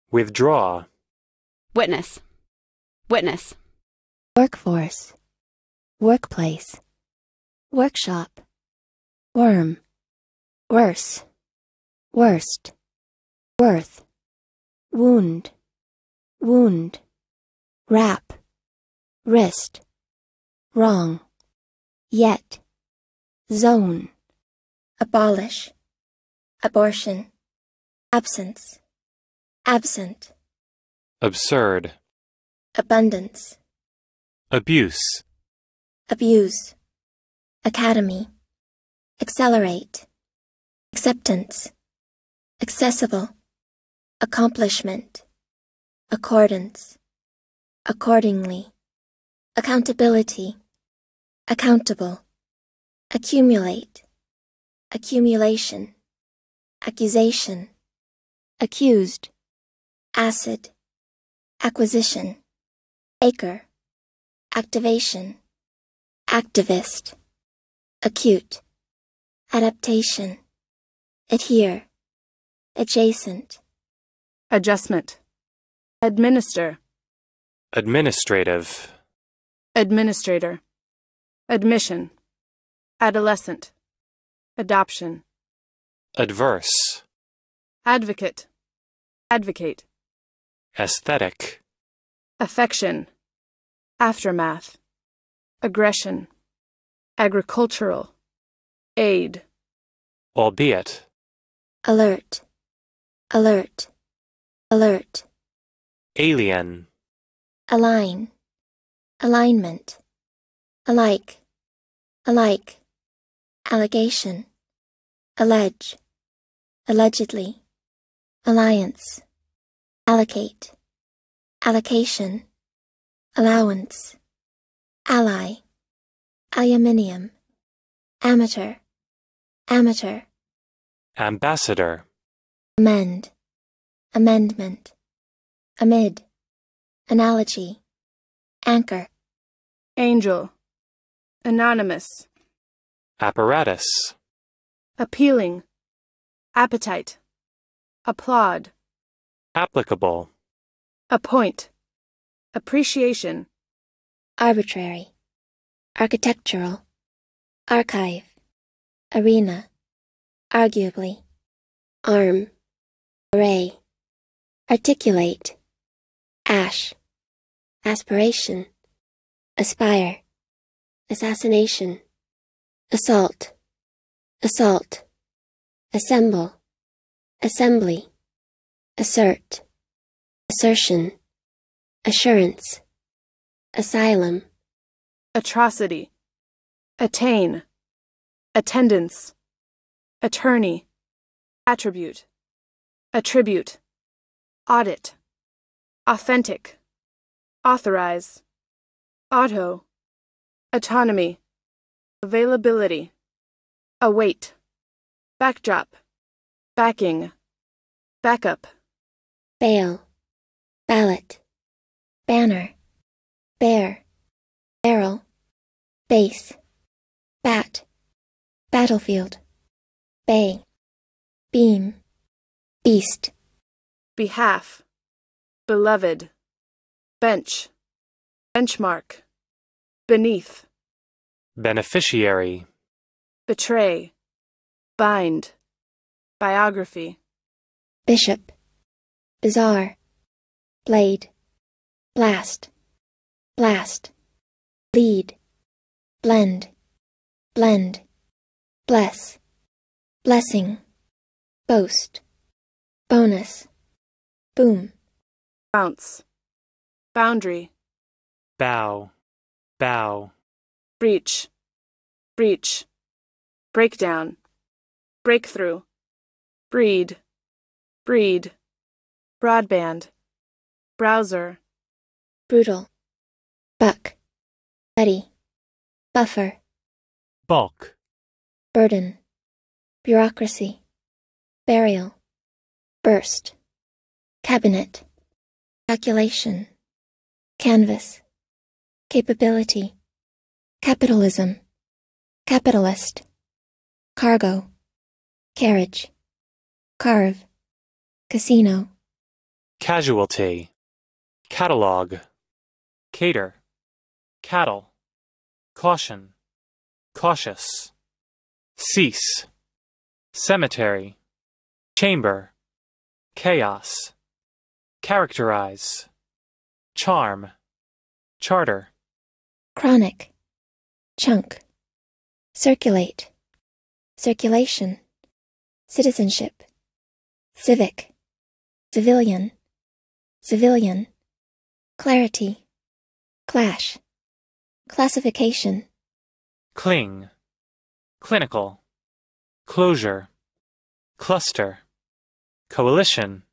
withdraw, witness, witness, workforce, workplace, workshop, worm, worse, worst, worth, wound, wound, wrap, wrist, wrong, yet, zone, abolish, abortion, absence, absent, absurd, abundance, abuse, abuse, academy, accelerate, acceptance, accessible, accomplishment, accordance, accordingly, accountability, accountable, accumulate, accumulation, accusation, accused, acid, acquisition, acre, activation, activist, acute, adaptation, adhere, adjacent, adjustment, administer, Administrative. administrator, admission, adolescent, adoption, Adverse. advocate, advocate, Aesthetic. affection, aftermath, aggression, agricultural, aid, Albeit. Alert, alert, alert, Alien. align, alignment, alike, alike, allegation, allege, allegedly, alliance, allocate, allocation, allowance, ally, aluminium, amateur, amateur, Ambassador. amend, amendment, amid, analogy, anchor, angel, anonymous, Apparatus. appealing, appetite, applaud, Applicable. appoint, appreciation, arbitrary, architectural, archive, arena, arguably, arm, array, articulate, ash, aspiration, aspire, assassination, assault, assault, assemble, assembly, assert, assertion, assurance, asylum, atrocity, attain, attendance, attorney, attribute, attribute, audit, authentic, authorize, auto, autonomy, availability, await, backdrop, backing, backup, bail, ballot, banner, bare, barrel, base, bat, battlefield, bay, beam, beast, behalf, beloved, bench, benchmark, beneath, Beneficiary. betray, bind, biography, bishop, bizarre, blade, blast, blast, lead, blend, blend, bless, blessing, boast, bonus, boom, bounce, boundary, Bow. Bow. breach, breach, breakdown, breakthrough, breed, breed, broadband, browser, brutal, buck, buddy, buffer, Bulk. burden, bureaucracy, burial, burst, cabinet, calculation, canvas, capability, capitalism, capitalist, cargo, carriage, carve, casino, Casualty. Catalog. Cater. Cattle. Caution. Cautious. Cease. Cemetery. Chamber. Chaos. Characterize. Charm. Charter. chronic, chunk, circulate, circulation, citizenship, civic, civilian, civilian, clarity, clash, classification, Cling. Clinical. Closure. Cluster. Coalition.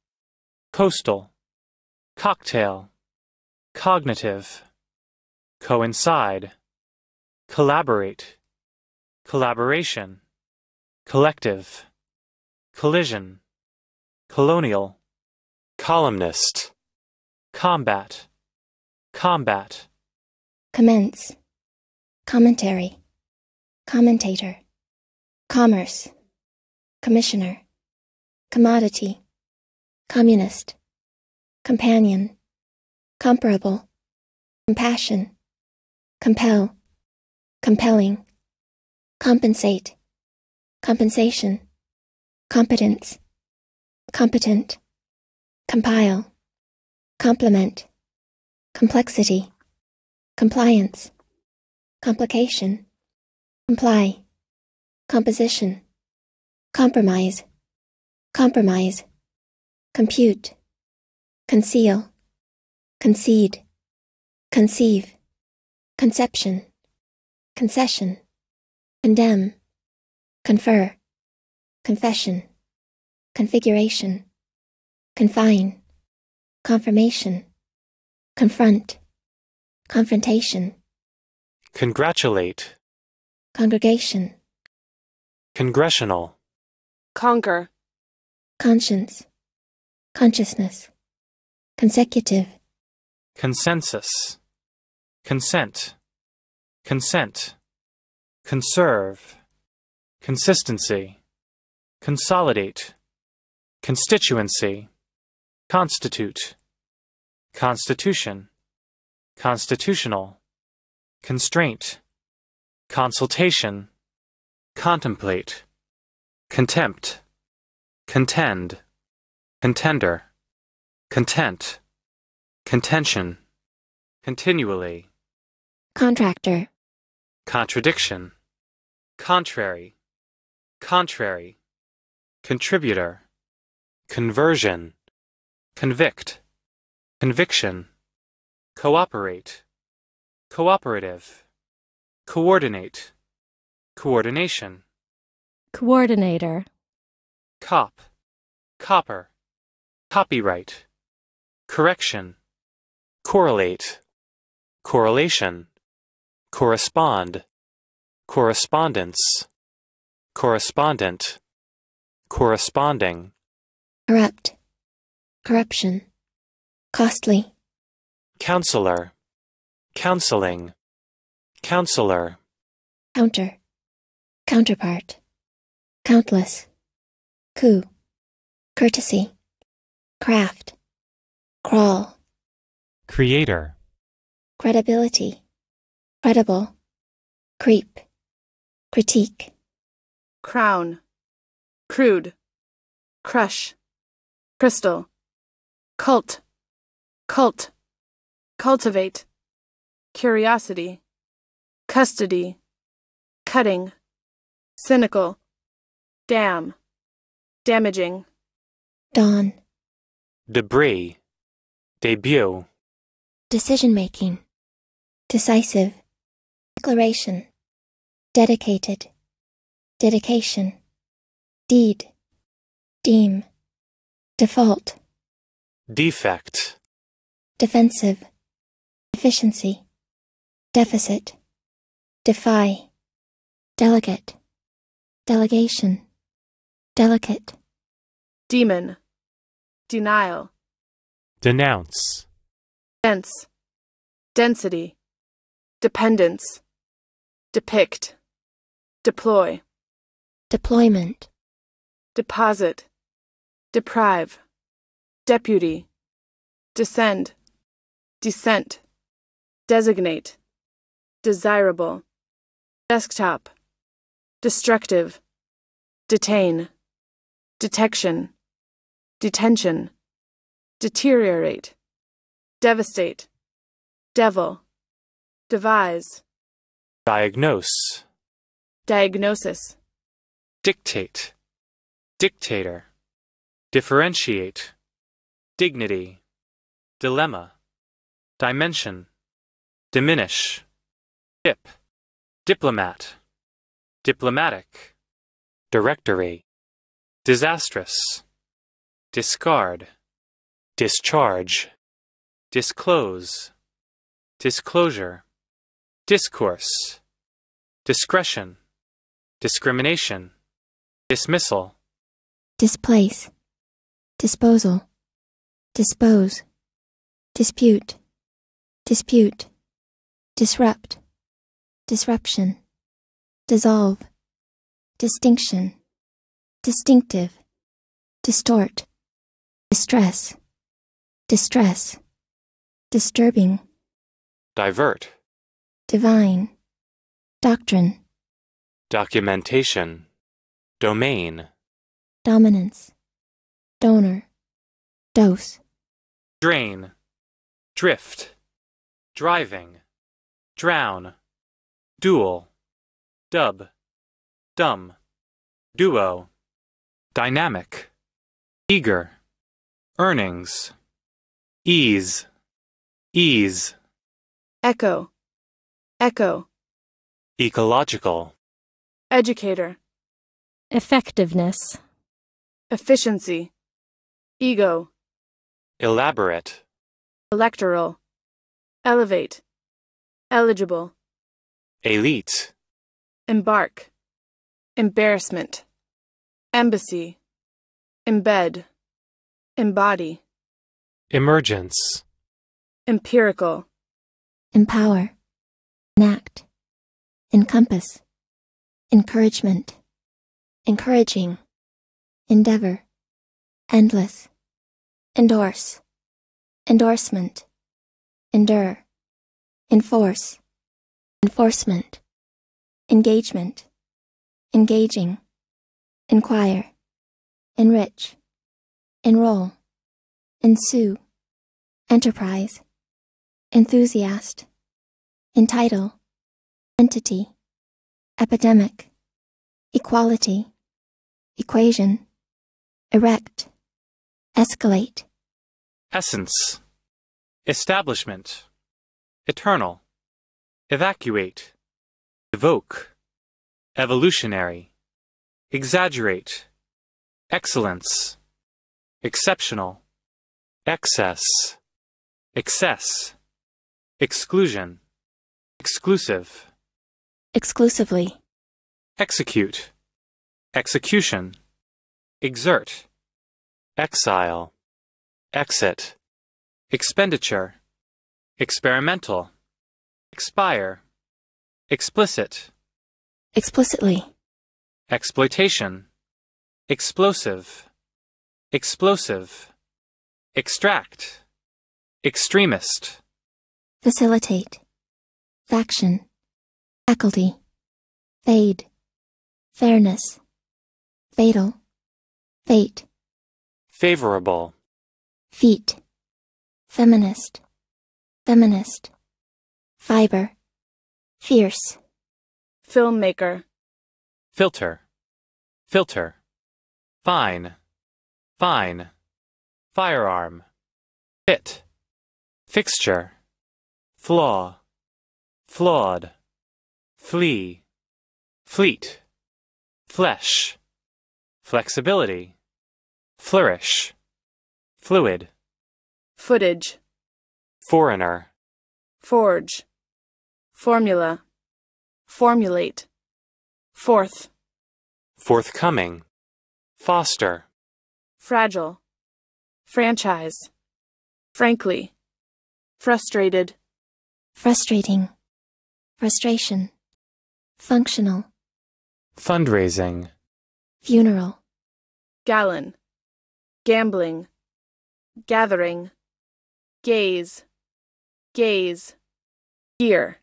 Coastal. Cocktail. Cognitive. Coincide. Collaborate. Collaboration. Collective. Collision. colonial, columnist, combat, combat, commence, commentary, commentator, commerce, commissioner, commodity, communist, companion, comparable, compassion, compel, compelling, compensate, compensation, competence, competent, compile, complement, complexity, compliance, complication, comply, composition, compromise, compromise, compute, conceal, concede, conceive, conception, concession, condemn, confer, confession, configuration, confine, confirmation, confront, confrontation, congratulate, congregation, congressional, conquer, conscience, consciousness, consecutive, consensus, consent, consent, conserve, consistency, consolidate, constituency, constitute, constitution, constitutional, constraint, consultation, contemplate, contempt, contend, contender, content, contention, continually, contractor, contradiction, contrary, contrary, contributor, conversion, convict, conviction, cooperate, cooperative, coordinate, coordination, coordinator, cop, copper, copyright, correction, correlate, correlation, correspond, correspondence, correspondent, corresponding, corrupt, corruption, costly, counselor, counseling, counselor, counter, counterpart, countless, coup, courtesy, craft, crawl, creator, credibility, credible, creep, critique, crown, crude, crush, crystal, cult, cult, cultivate, curiosity, custody, cutting, cynical, dam, damaging, dawn, debris, debut, decision making, decisive, declaration, dedicated, dedication, deed, deem, default, defect, defensive, deficiency, deficit, defy, delegate, delegation, delicate, demon, denial, denounce, dense, density, dependence, depict, deploy, deployment, deposit, deprive, deputy, descend, descent, designate, desirable, desktop, destructive, detain, detection, detention, deteriorate, devastate, devil, devise, diagnose, diagnosis, dictate, dictator, differentiate, dignity, dilemma, dimension, diminish, dip, diplomat, diplomatic, directory, disastrous, discard, discharge, disclose, disclosure, discourse, discretion, discrimination, dismissal, displace, disposal, dispose, dispute, dispute, disrupt, disruption, dissolve, distinction, distinctive, distort, distress, distress, disturbing, divert, divine, doctrine, documentation, domain, dominance, donor, dose, drain, drift, driving, drown, dual, dub, dumb, duo, dynamic, eager, earnings, ease, ease, echo, echo, ecological, educator, effectiveness, efficiency, ego, elaborate, electoral, elevate, eligible, elite, embark, embarrassment, embassy, embed, embody, emergence, empirical, empower, enact, encompass, encouragement, encouraging, endeavor, endless, endorse, endorsement, endure, enforce, enforcement, engagement, engaging, inquire, enrich, enroll, ensue, enterprise, enthusiast, entitle, entity, epidemic, equality, equation, erect, escalate, essence, establishment, eternal, evacuate, evoke, evolutionary, exaggerate, excellence, exceptional, excess, excess, exclusion, exclusive, exclusively, execute, execution, exert, exile, exit, expenditure, experimental, expire, explicit, explicitly, exploitation, explosive, explosive, extract, extremist, facilitate, faction, faculty, fade, fairness, fatal, fate, favorable, feat, feminist, feminist, fiber, fierce, filmmaker, filter, filter, fine, fine, firearm, fit, fixture, flaw, flawed, flee, fleet, flesh, flexibility, flourish, fluid, footage, foreigner, forge, formula, formulate, forth, forthcoming, foster, fragile, franchise, frankly, frustrated, frustrating, frustration, functional, fundraising, funeral, gallon, gambling, gathering, gaze, gaze, gear,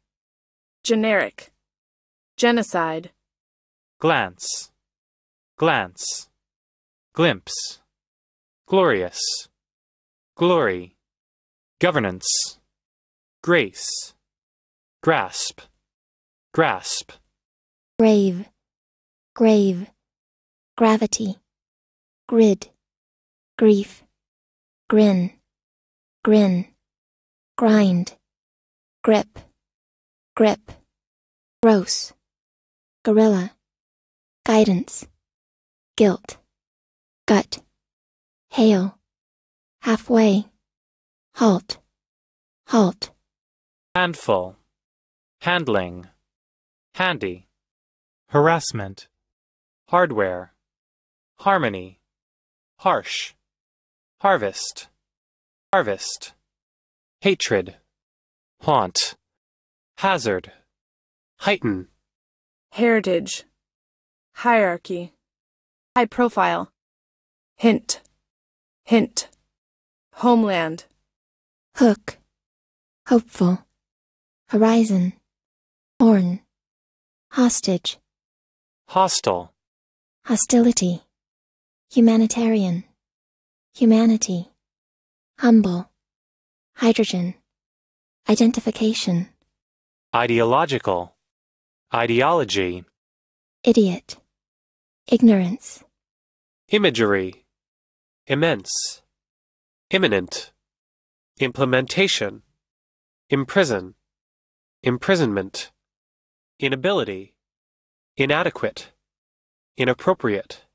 generic, genocide, glance, glance, glimpse, glorious, glory, governance, grace, grasp, grasp, grave, grave, gravity, grid, grief, grin, grin, grind, grip, grip, gross, guerrilla, guidance, guilt, gut, hail, halfway, halt, halt, handful, handling, handy, harassment, hardware, harmony, harsh, harvest, harvest, hatred, haunt, hazard, heighten, hmm. heritage, hierarchy, high profile, hint, hint, homeland, hook, hopeful, horizon, horn, hostage, hostile, hostility, humanitarian, humanity, humble, hydrogen, identification, ideological, ideology, idiot, ignorance, imagery, immense, imminent, implementation, imprison, imprisonment, inability, inadequate, inappropriate,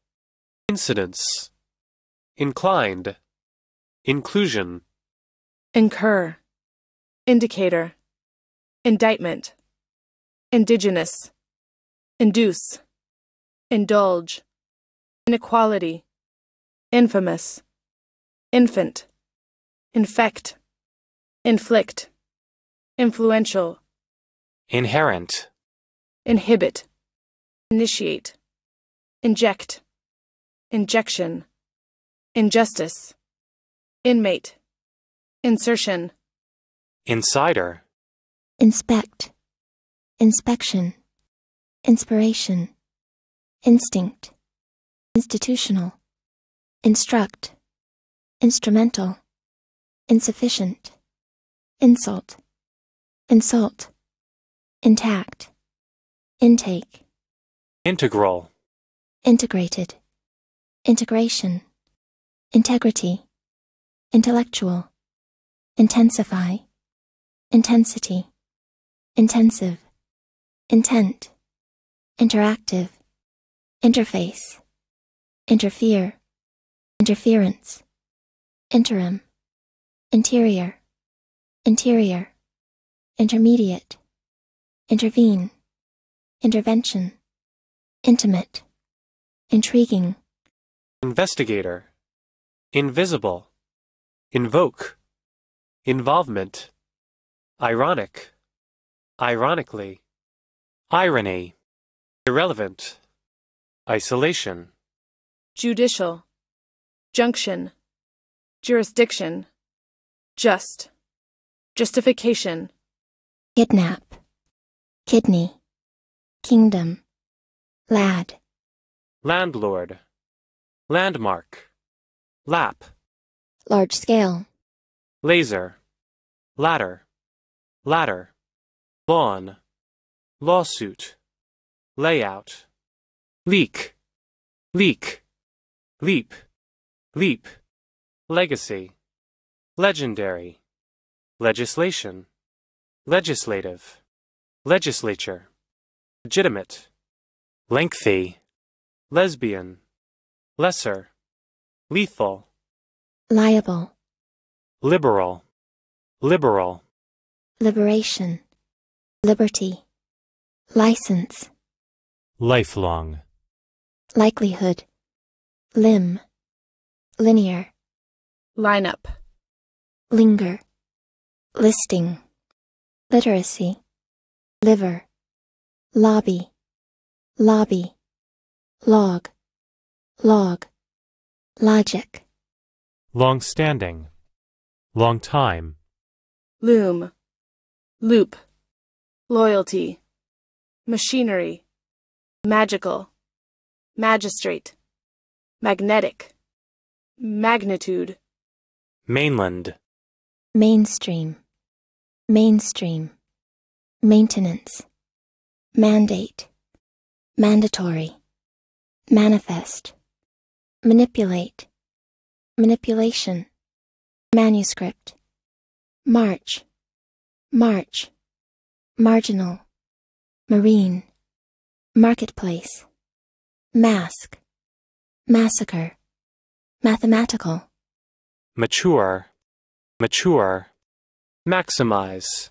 incidence, inclined, inclusion, incur, indicator, indictment, indigenous, induce, indulge, inequality, infamous, infant, infect, inflict, influential, inherent, inhibit, initiate, inject, injection, injustice, inmate, insertion, insider, inspect, inspection, inspiration, instinct, institutional, instruct, instrumental, insufficient, insult, insult, intact, intake, integral, integrated, integration, integrity, intellectual, intensify, intensity, intensive, intent, interactive, interface, interfere, interference, interim, interior, interior, intermediate, intervene, intervention, intimate, intriguing, investigator, invisible, invoke, involvement, ironic, ironically, irony, irrelevant, isolation, judicial, junction, jurisdiction, just, justification, kidnap, kidney, kingdom, lad, landlord, landmark, lap, large scale, laser, latter, latter, lawn, lawsuit, layout, leak, leak, leap, leap, legacy, legendary, legislation, legislative, legislature, legitimate, lengthy, lesbian, lesser, lethal, liable, liberal, liberal, liberation, liberty, license, lifelong, likelihood, limb, linear, lineup, linger, listing, literacy, liver, lobby, lobby, log, log, logic, long standing, long time, loom, loop, loyalty, machinery, magical, magistrate, magnetic, magnitude, mainland, mainstream, mainstream, maintenance, mandate, mandatory, manifest, manipulate, manipulation, manuscript, march, march, marginal, marine, marketplace, mask, massacre, mathematical, mature, mature, maximize,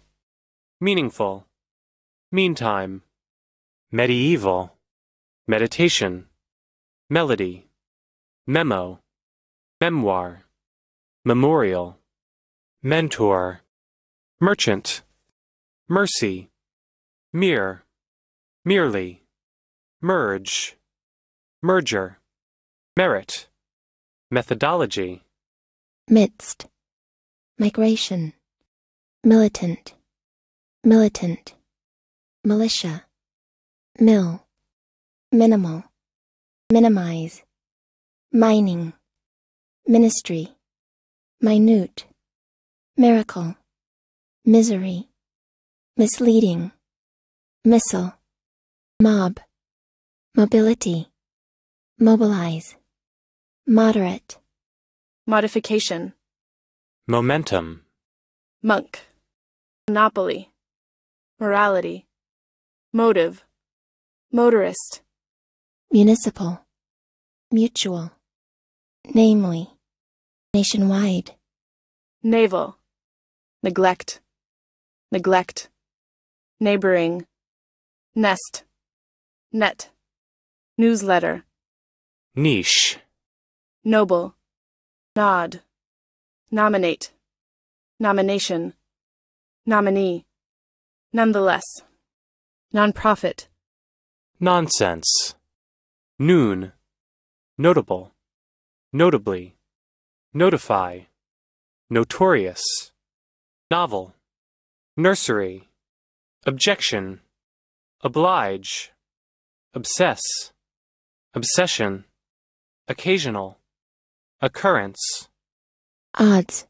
meaningful, meantime, medieval, meditation, melody, memo, memoir, memorial, mentor, merchant, mercy, mere, merely, merge, merger, merit, methodology, midst, migration, militant, militant, militia, mill, minimal, minimize, mining, ministry, minute, miracle, misery, misleading, missile, mob, mobility, mobilize, moderate, modification, momentum, monk, monopoly, morality, motive, motorist, municipal, mutual, namely, nationwide, naval, neglect, neglect, neighboring, nest, net, newsletter, niche, noble, nod, nominate, nomination, nominee, nonetheless, nonprofit, nonsense, noon, notable, notably, notify, notorious, novel, nursery, objection, oblige, obsess, obsession, occasional, occurrence, odds,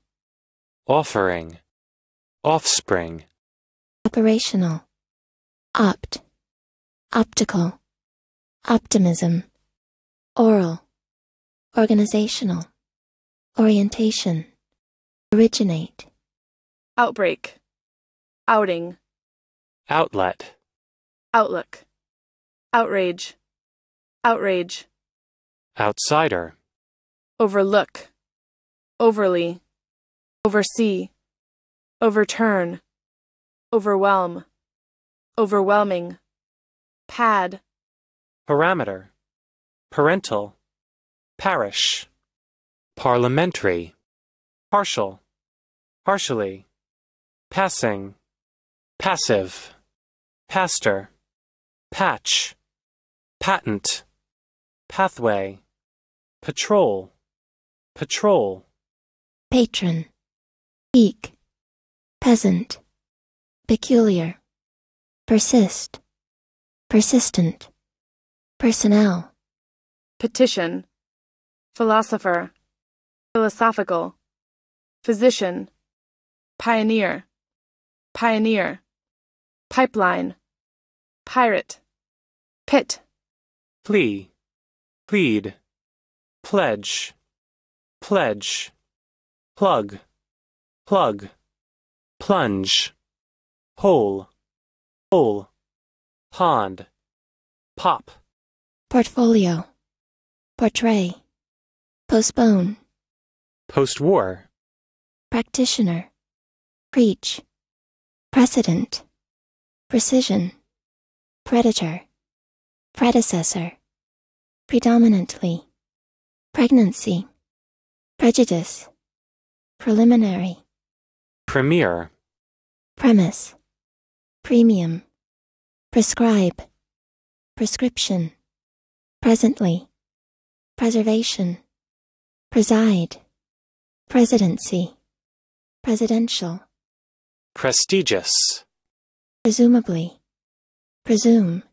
offering, offspring, operational, opt, optical, optimism, oral, organizational, orientation, originate, outbreak, outing, outlet, outlook, outrage, outrage, outsider, overlook, overly, oversee, overturn, overwhelm, overwhelming, pad, parameter, parental, parish, parliamentary, partial, partially, passing, passive, pastor, patch, patent, pathway, patrol, patrol, patron, peak, peasant, peculiar, persist, persistent, personnel, petition, philosopher, philosophical, physician, pioneer, pioneer, pipeline, pirate, pit, plea, plead, pledge, pledge, plug, plug, plunge, hole, hole, pond, pop, portfolio, portray, postpone, post-war, practitioner, preach, precedent, precision, predator, predecessor, predominantly, pregnancy, prejudice, preliminary, premier, premise, premium, prescribe, prescription, presently, preservation, preside, presidency, presidential, prestigious, presumably, presume,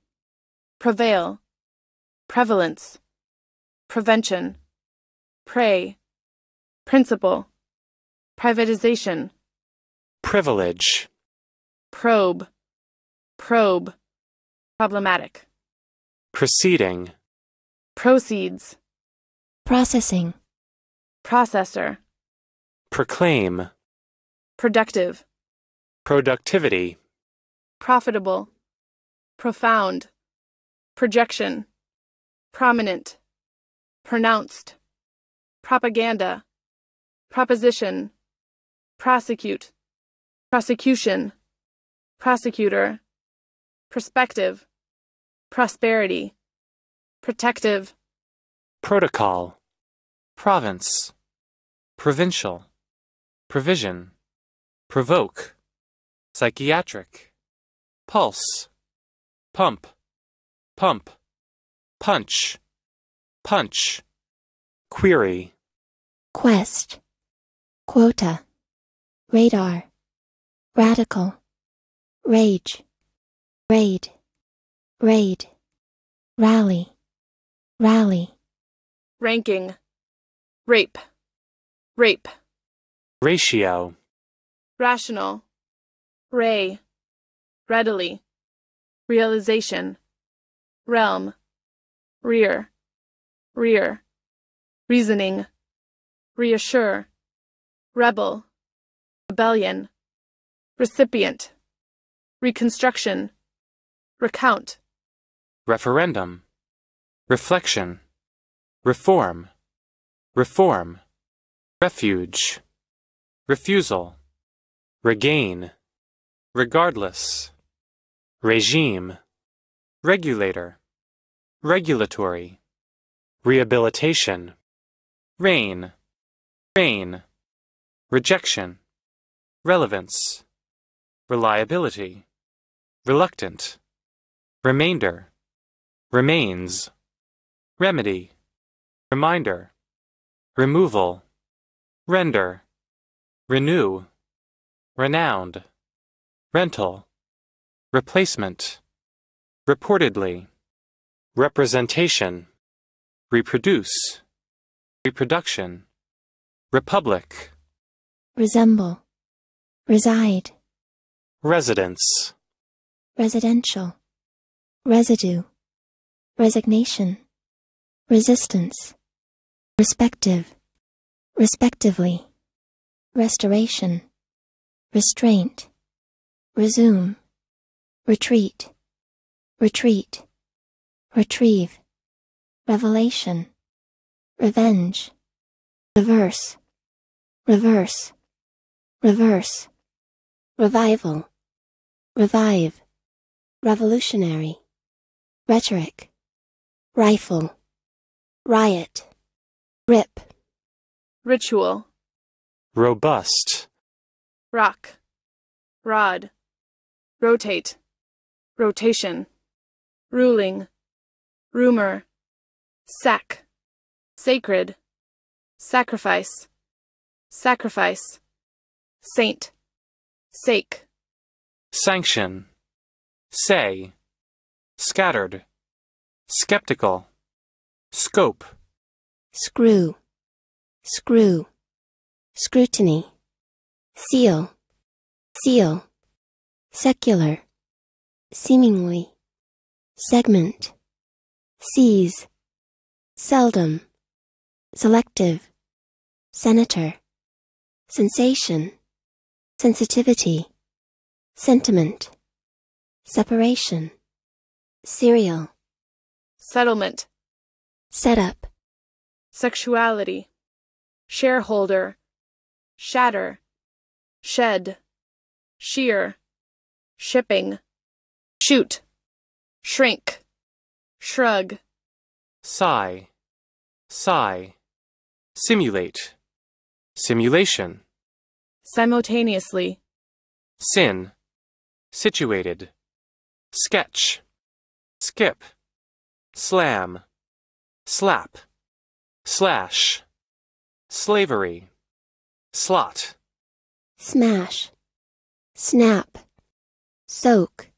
prevail, prevalence, prevention, prey, principle, privatization, privilege, probe, probe, problematic, proceeding, proceeds, processing, processor, proclaim, productive, productivity, profitable, profound, projection, prominent, pronounced, propaganda, proposition, prosecute, prosecution, prosecutor, perspective, prosperity, protective, protocol, province, provincial, provision, provoke, psychiatric, pulse, pump, pump, punch, punch, query, quest, quota, radar, radical, rage, raid, raid, rally, rally, ranking, rape, rape, ratio, rational, ray, readily, realization, realm, rear, rear, reasoning, reassure, rebel, rebellion, recipient, reconstruction, recount, referendum, reflection, reform, reform, refuge, refusal, regain, regardless, regime, regulator, regulatory, rehabilitation, reign, reign, rejection, relevance, reliability, reluctant, remainder, remains, remedy, reminder, removal, render, renew, renowned, rental, replacement, reportedly, representation, reproduce, reproduction, republic, resemble, reside, residence, residential, residue, resignation, resistance, respective, respectively, restoration, restraint, resume, retreat, retreat, retrieve, revelation, revenge, reverse, reverse, reverse, revival, revive, revolutionary, rhetoric, rifle, riot, rip, ritual, robust, rock, rod, rotate, rotation, ruling, rumor, sack, sacred, sacrifice, sacrifice, saint, sake, sanction, say, scattered, skeptical, scope, screw, screw, scrutiny, seal, seal, secular, seemingly, segment, seize, seldom, selective, senator, sensation, sensitivity, sentiment, separation, serial, settlement, setup, sexuality, shareholder, shatter, shed, sheer, shipping, shoot, shrink, shrug, sigh, sigh, simulate, simulation, simultaneously, sin, situated, sketch, skip, slam, slap, slash, slavery, slot, smash, snap, soak,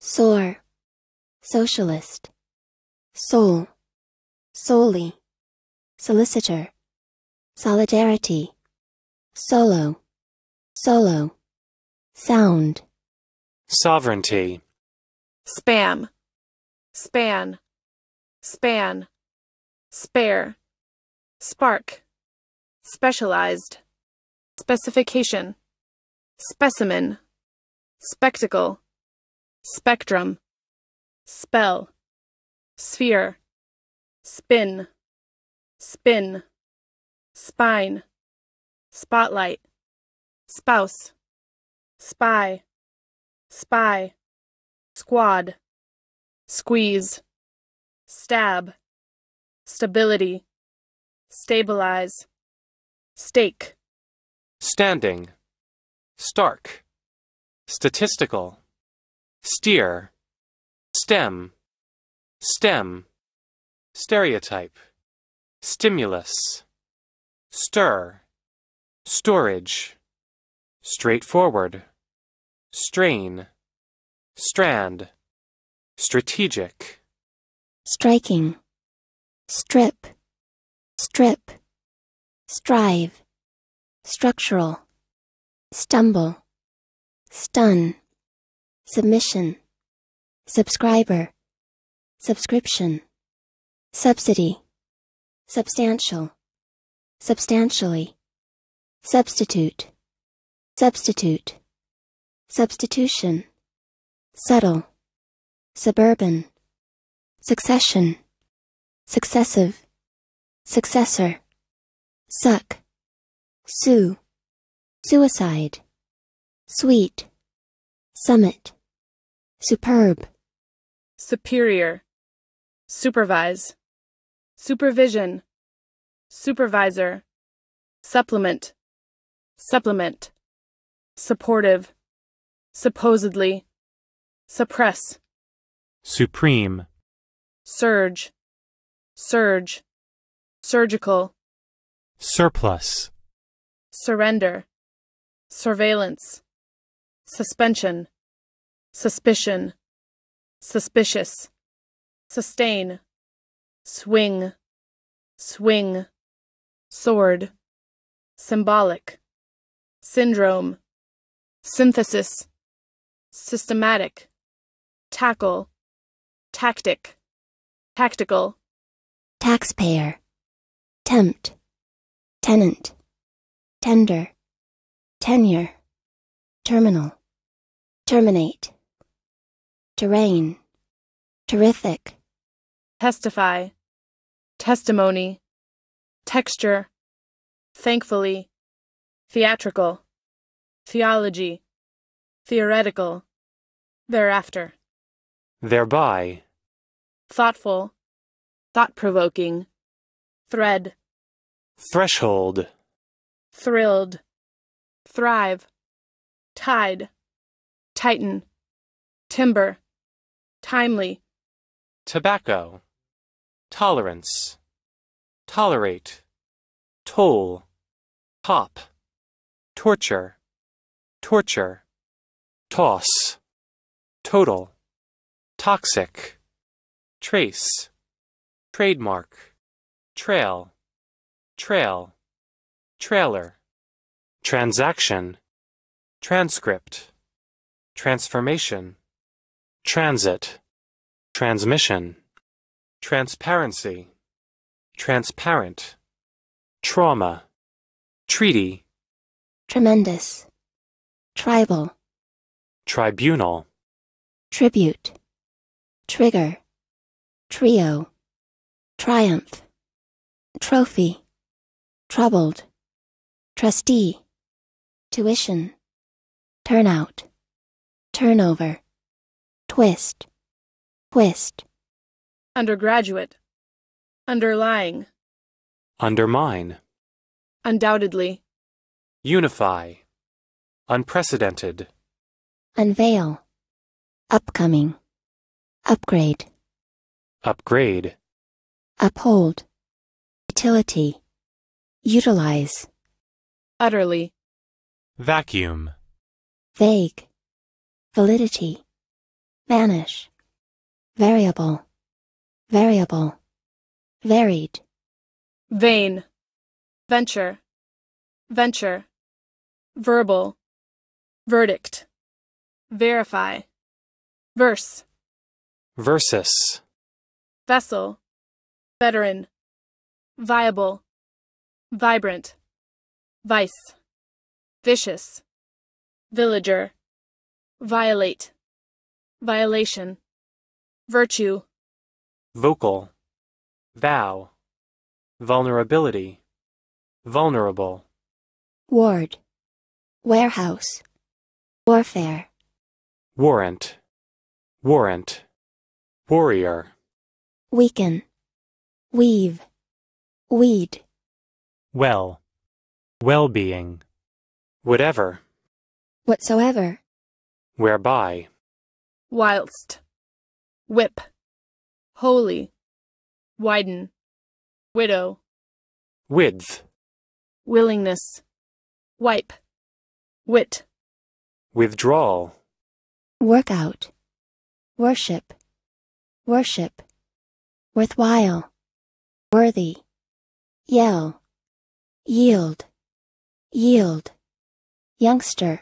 soar, socialist, sole, solely, solicitor, solidarity, solo, solo, sound, sovereignty, spam, span, span, spare, spark, specialized, specification, specimen, spectacle, spectrum, spell, sphere, spin, spin, spine, spotlight, spouse, spy, spy, squad, squeeze, stab, stability, stabilize, stake, standing, stark, statistical, steer, stem, stem, stereotype, stimulus, stir, storage, straightforward, strain, strand, strategic, striking, strip, strip, strive, structural, stumble, stun, submission, subscriber, subscription, subsidy, substantial, substantially, substitute, substitute, substitution, subtle, suburban, succession, successive, successor, suck, sue, suicide, suite, summit, superb, superior, supervise, supervision, supervisor, supplement, supplement, supportive, supposedly, suppress, supreme, surge, surge, surgical, surplus, surrender, surveillance, suspension, suspicion, suspicious, sustain, swing, swing, sword, symbolic, syndrome, synthesis, systematic, tackle, tactic, tactical, taxpayer, tempt, tenant, tender, tenure, terminal, terminate, terrain, terrific, testify, testimony, texture, thankfully, theatrical, theology, theoretical, thereafter, thereby, thoughtful, thought provoking, thread, threshold, thrilled, thrive, tide, tighten, timber, timely, tobacco, tolerance, tolerate, toll, top, torture, torture, toss, total, toxic, trace, trademark, trail, trail, trailer, transaction, transcript, transformation, transit, transmission, transparency, transparent, trauma, treaty, tremendous, tribal, tribunal, tribute, trigger, trio, triumph, trophy, troubled, trustee, tuition, turnout, turnover, twist, twist, undergraduate, underlying, undermine, undoubtedly, unify, unprecedented, unveil, upcoming, upgrade, upgrade, uphold, utility, utilize, utterly, vacuum, vague, validity, vanish, variable, variable, varied, vein, venture, venture, verbal, verdict, verify, verse, versus, vessel, veteran, viable, vibrant, vice, vicious, villager, violate, violation, virtue, vocal, vow, vulnerability, vulnerable, ward, warehouse, warfare, warrant, warrant, warrior, weaken, weave, weed, well, well-being, whatever, whatsoever, whereby, whilst, whip, wholly, widen, widow, width, willingness, wipe, wit, withdrawal, workout, worship, worship, worthwhile, worthy, yell, yield, yield, youngster,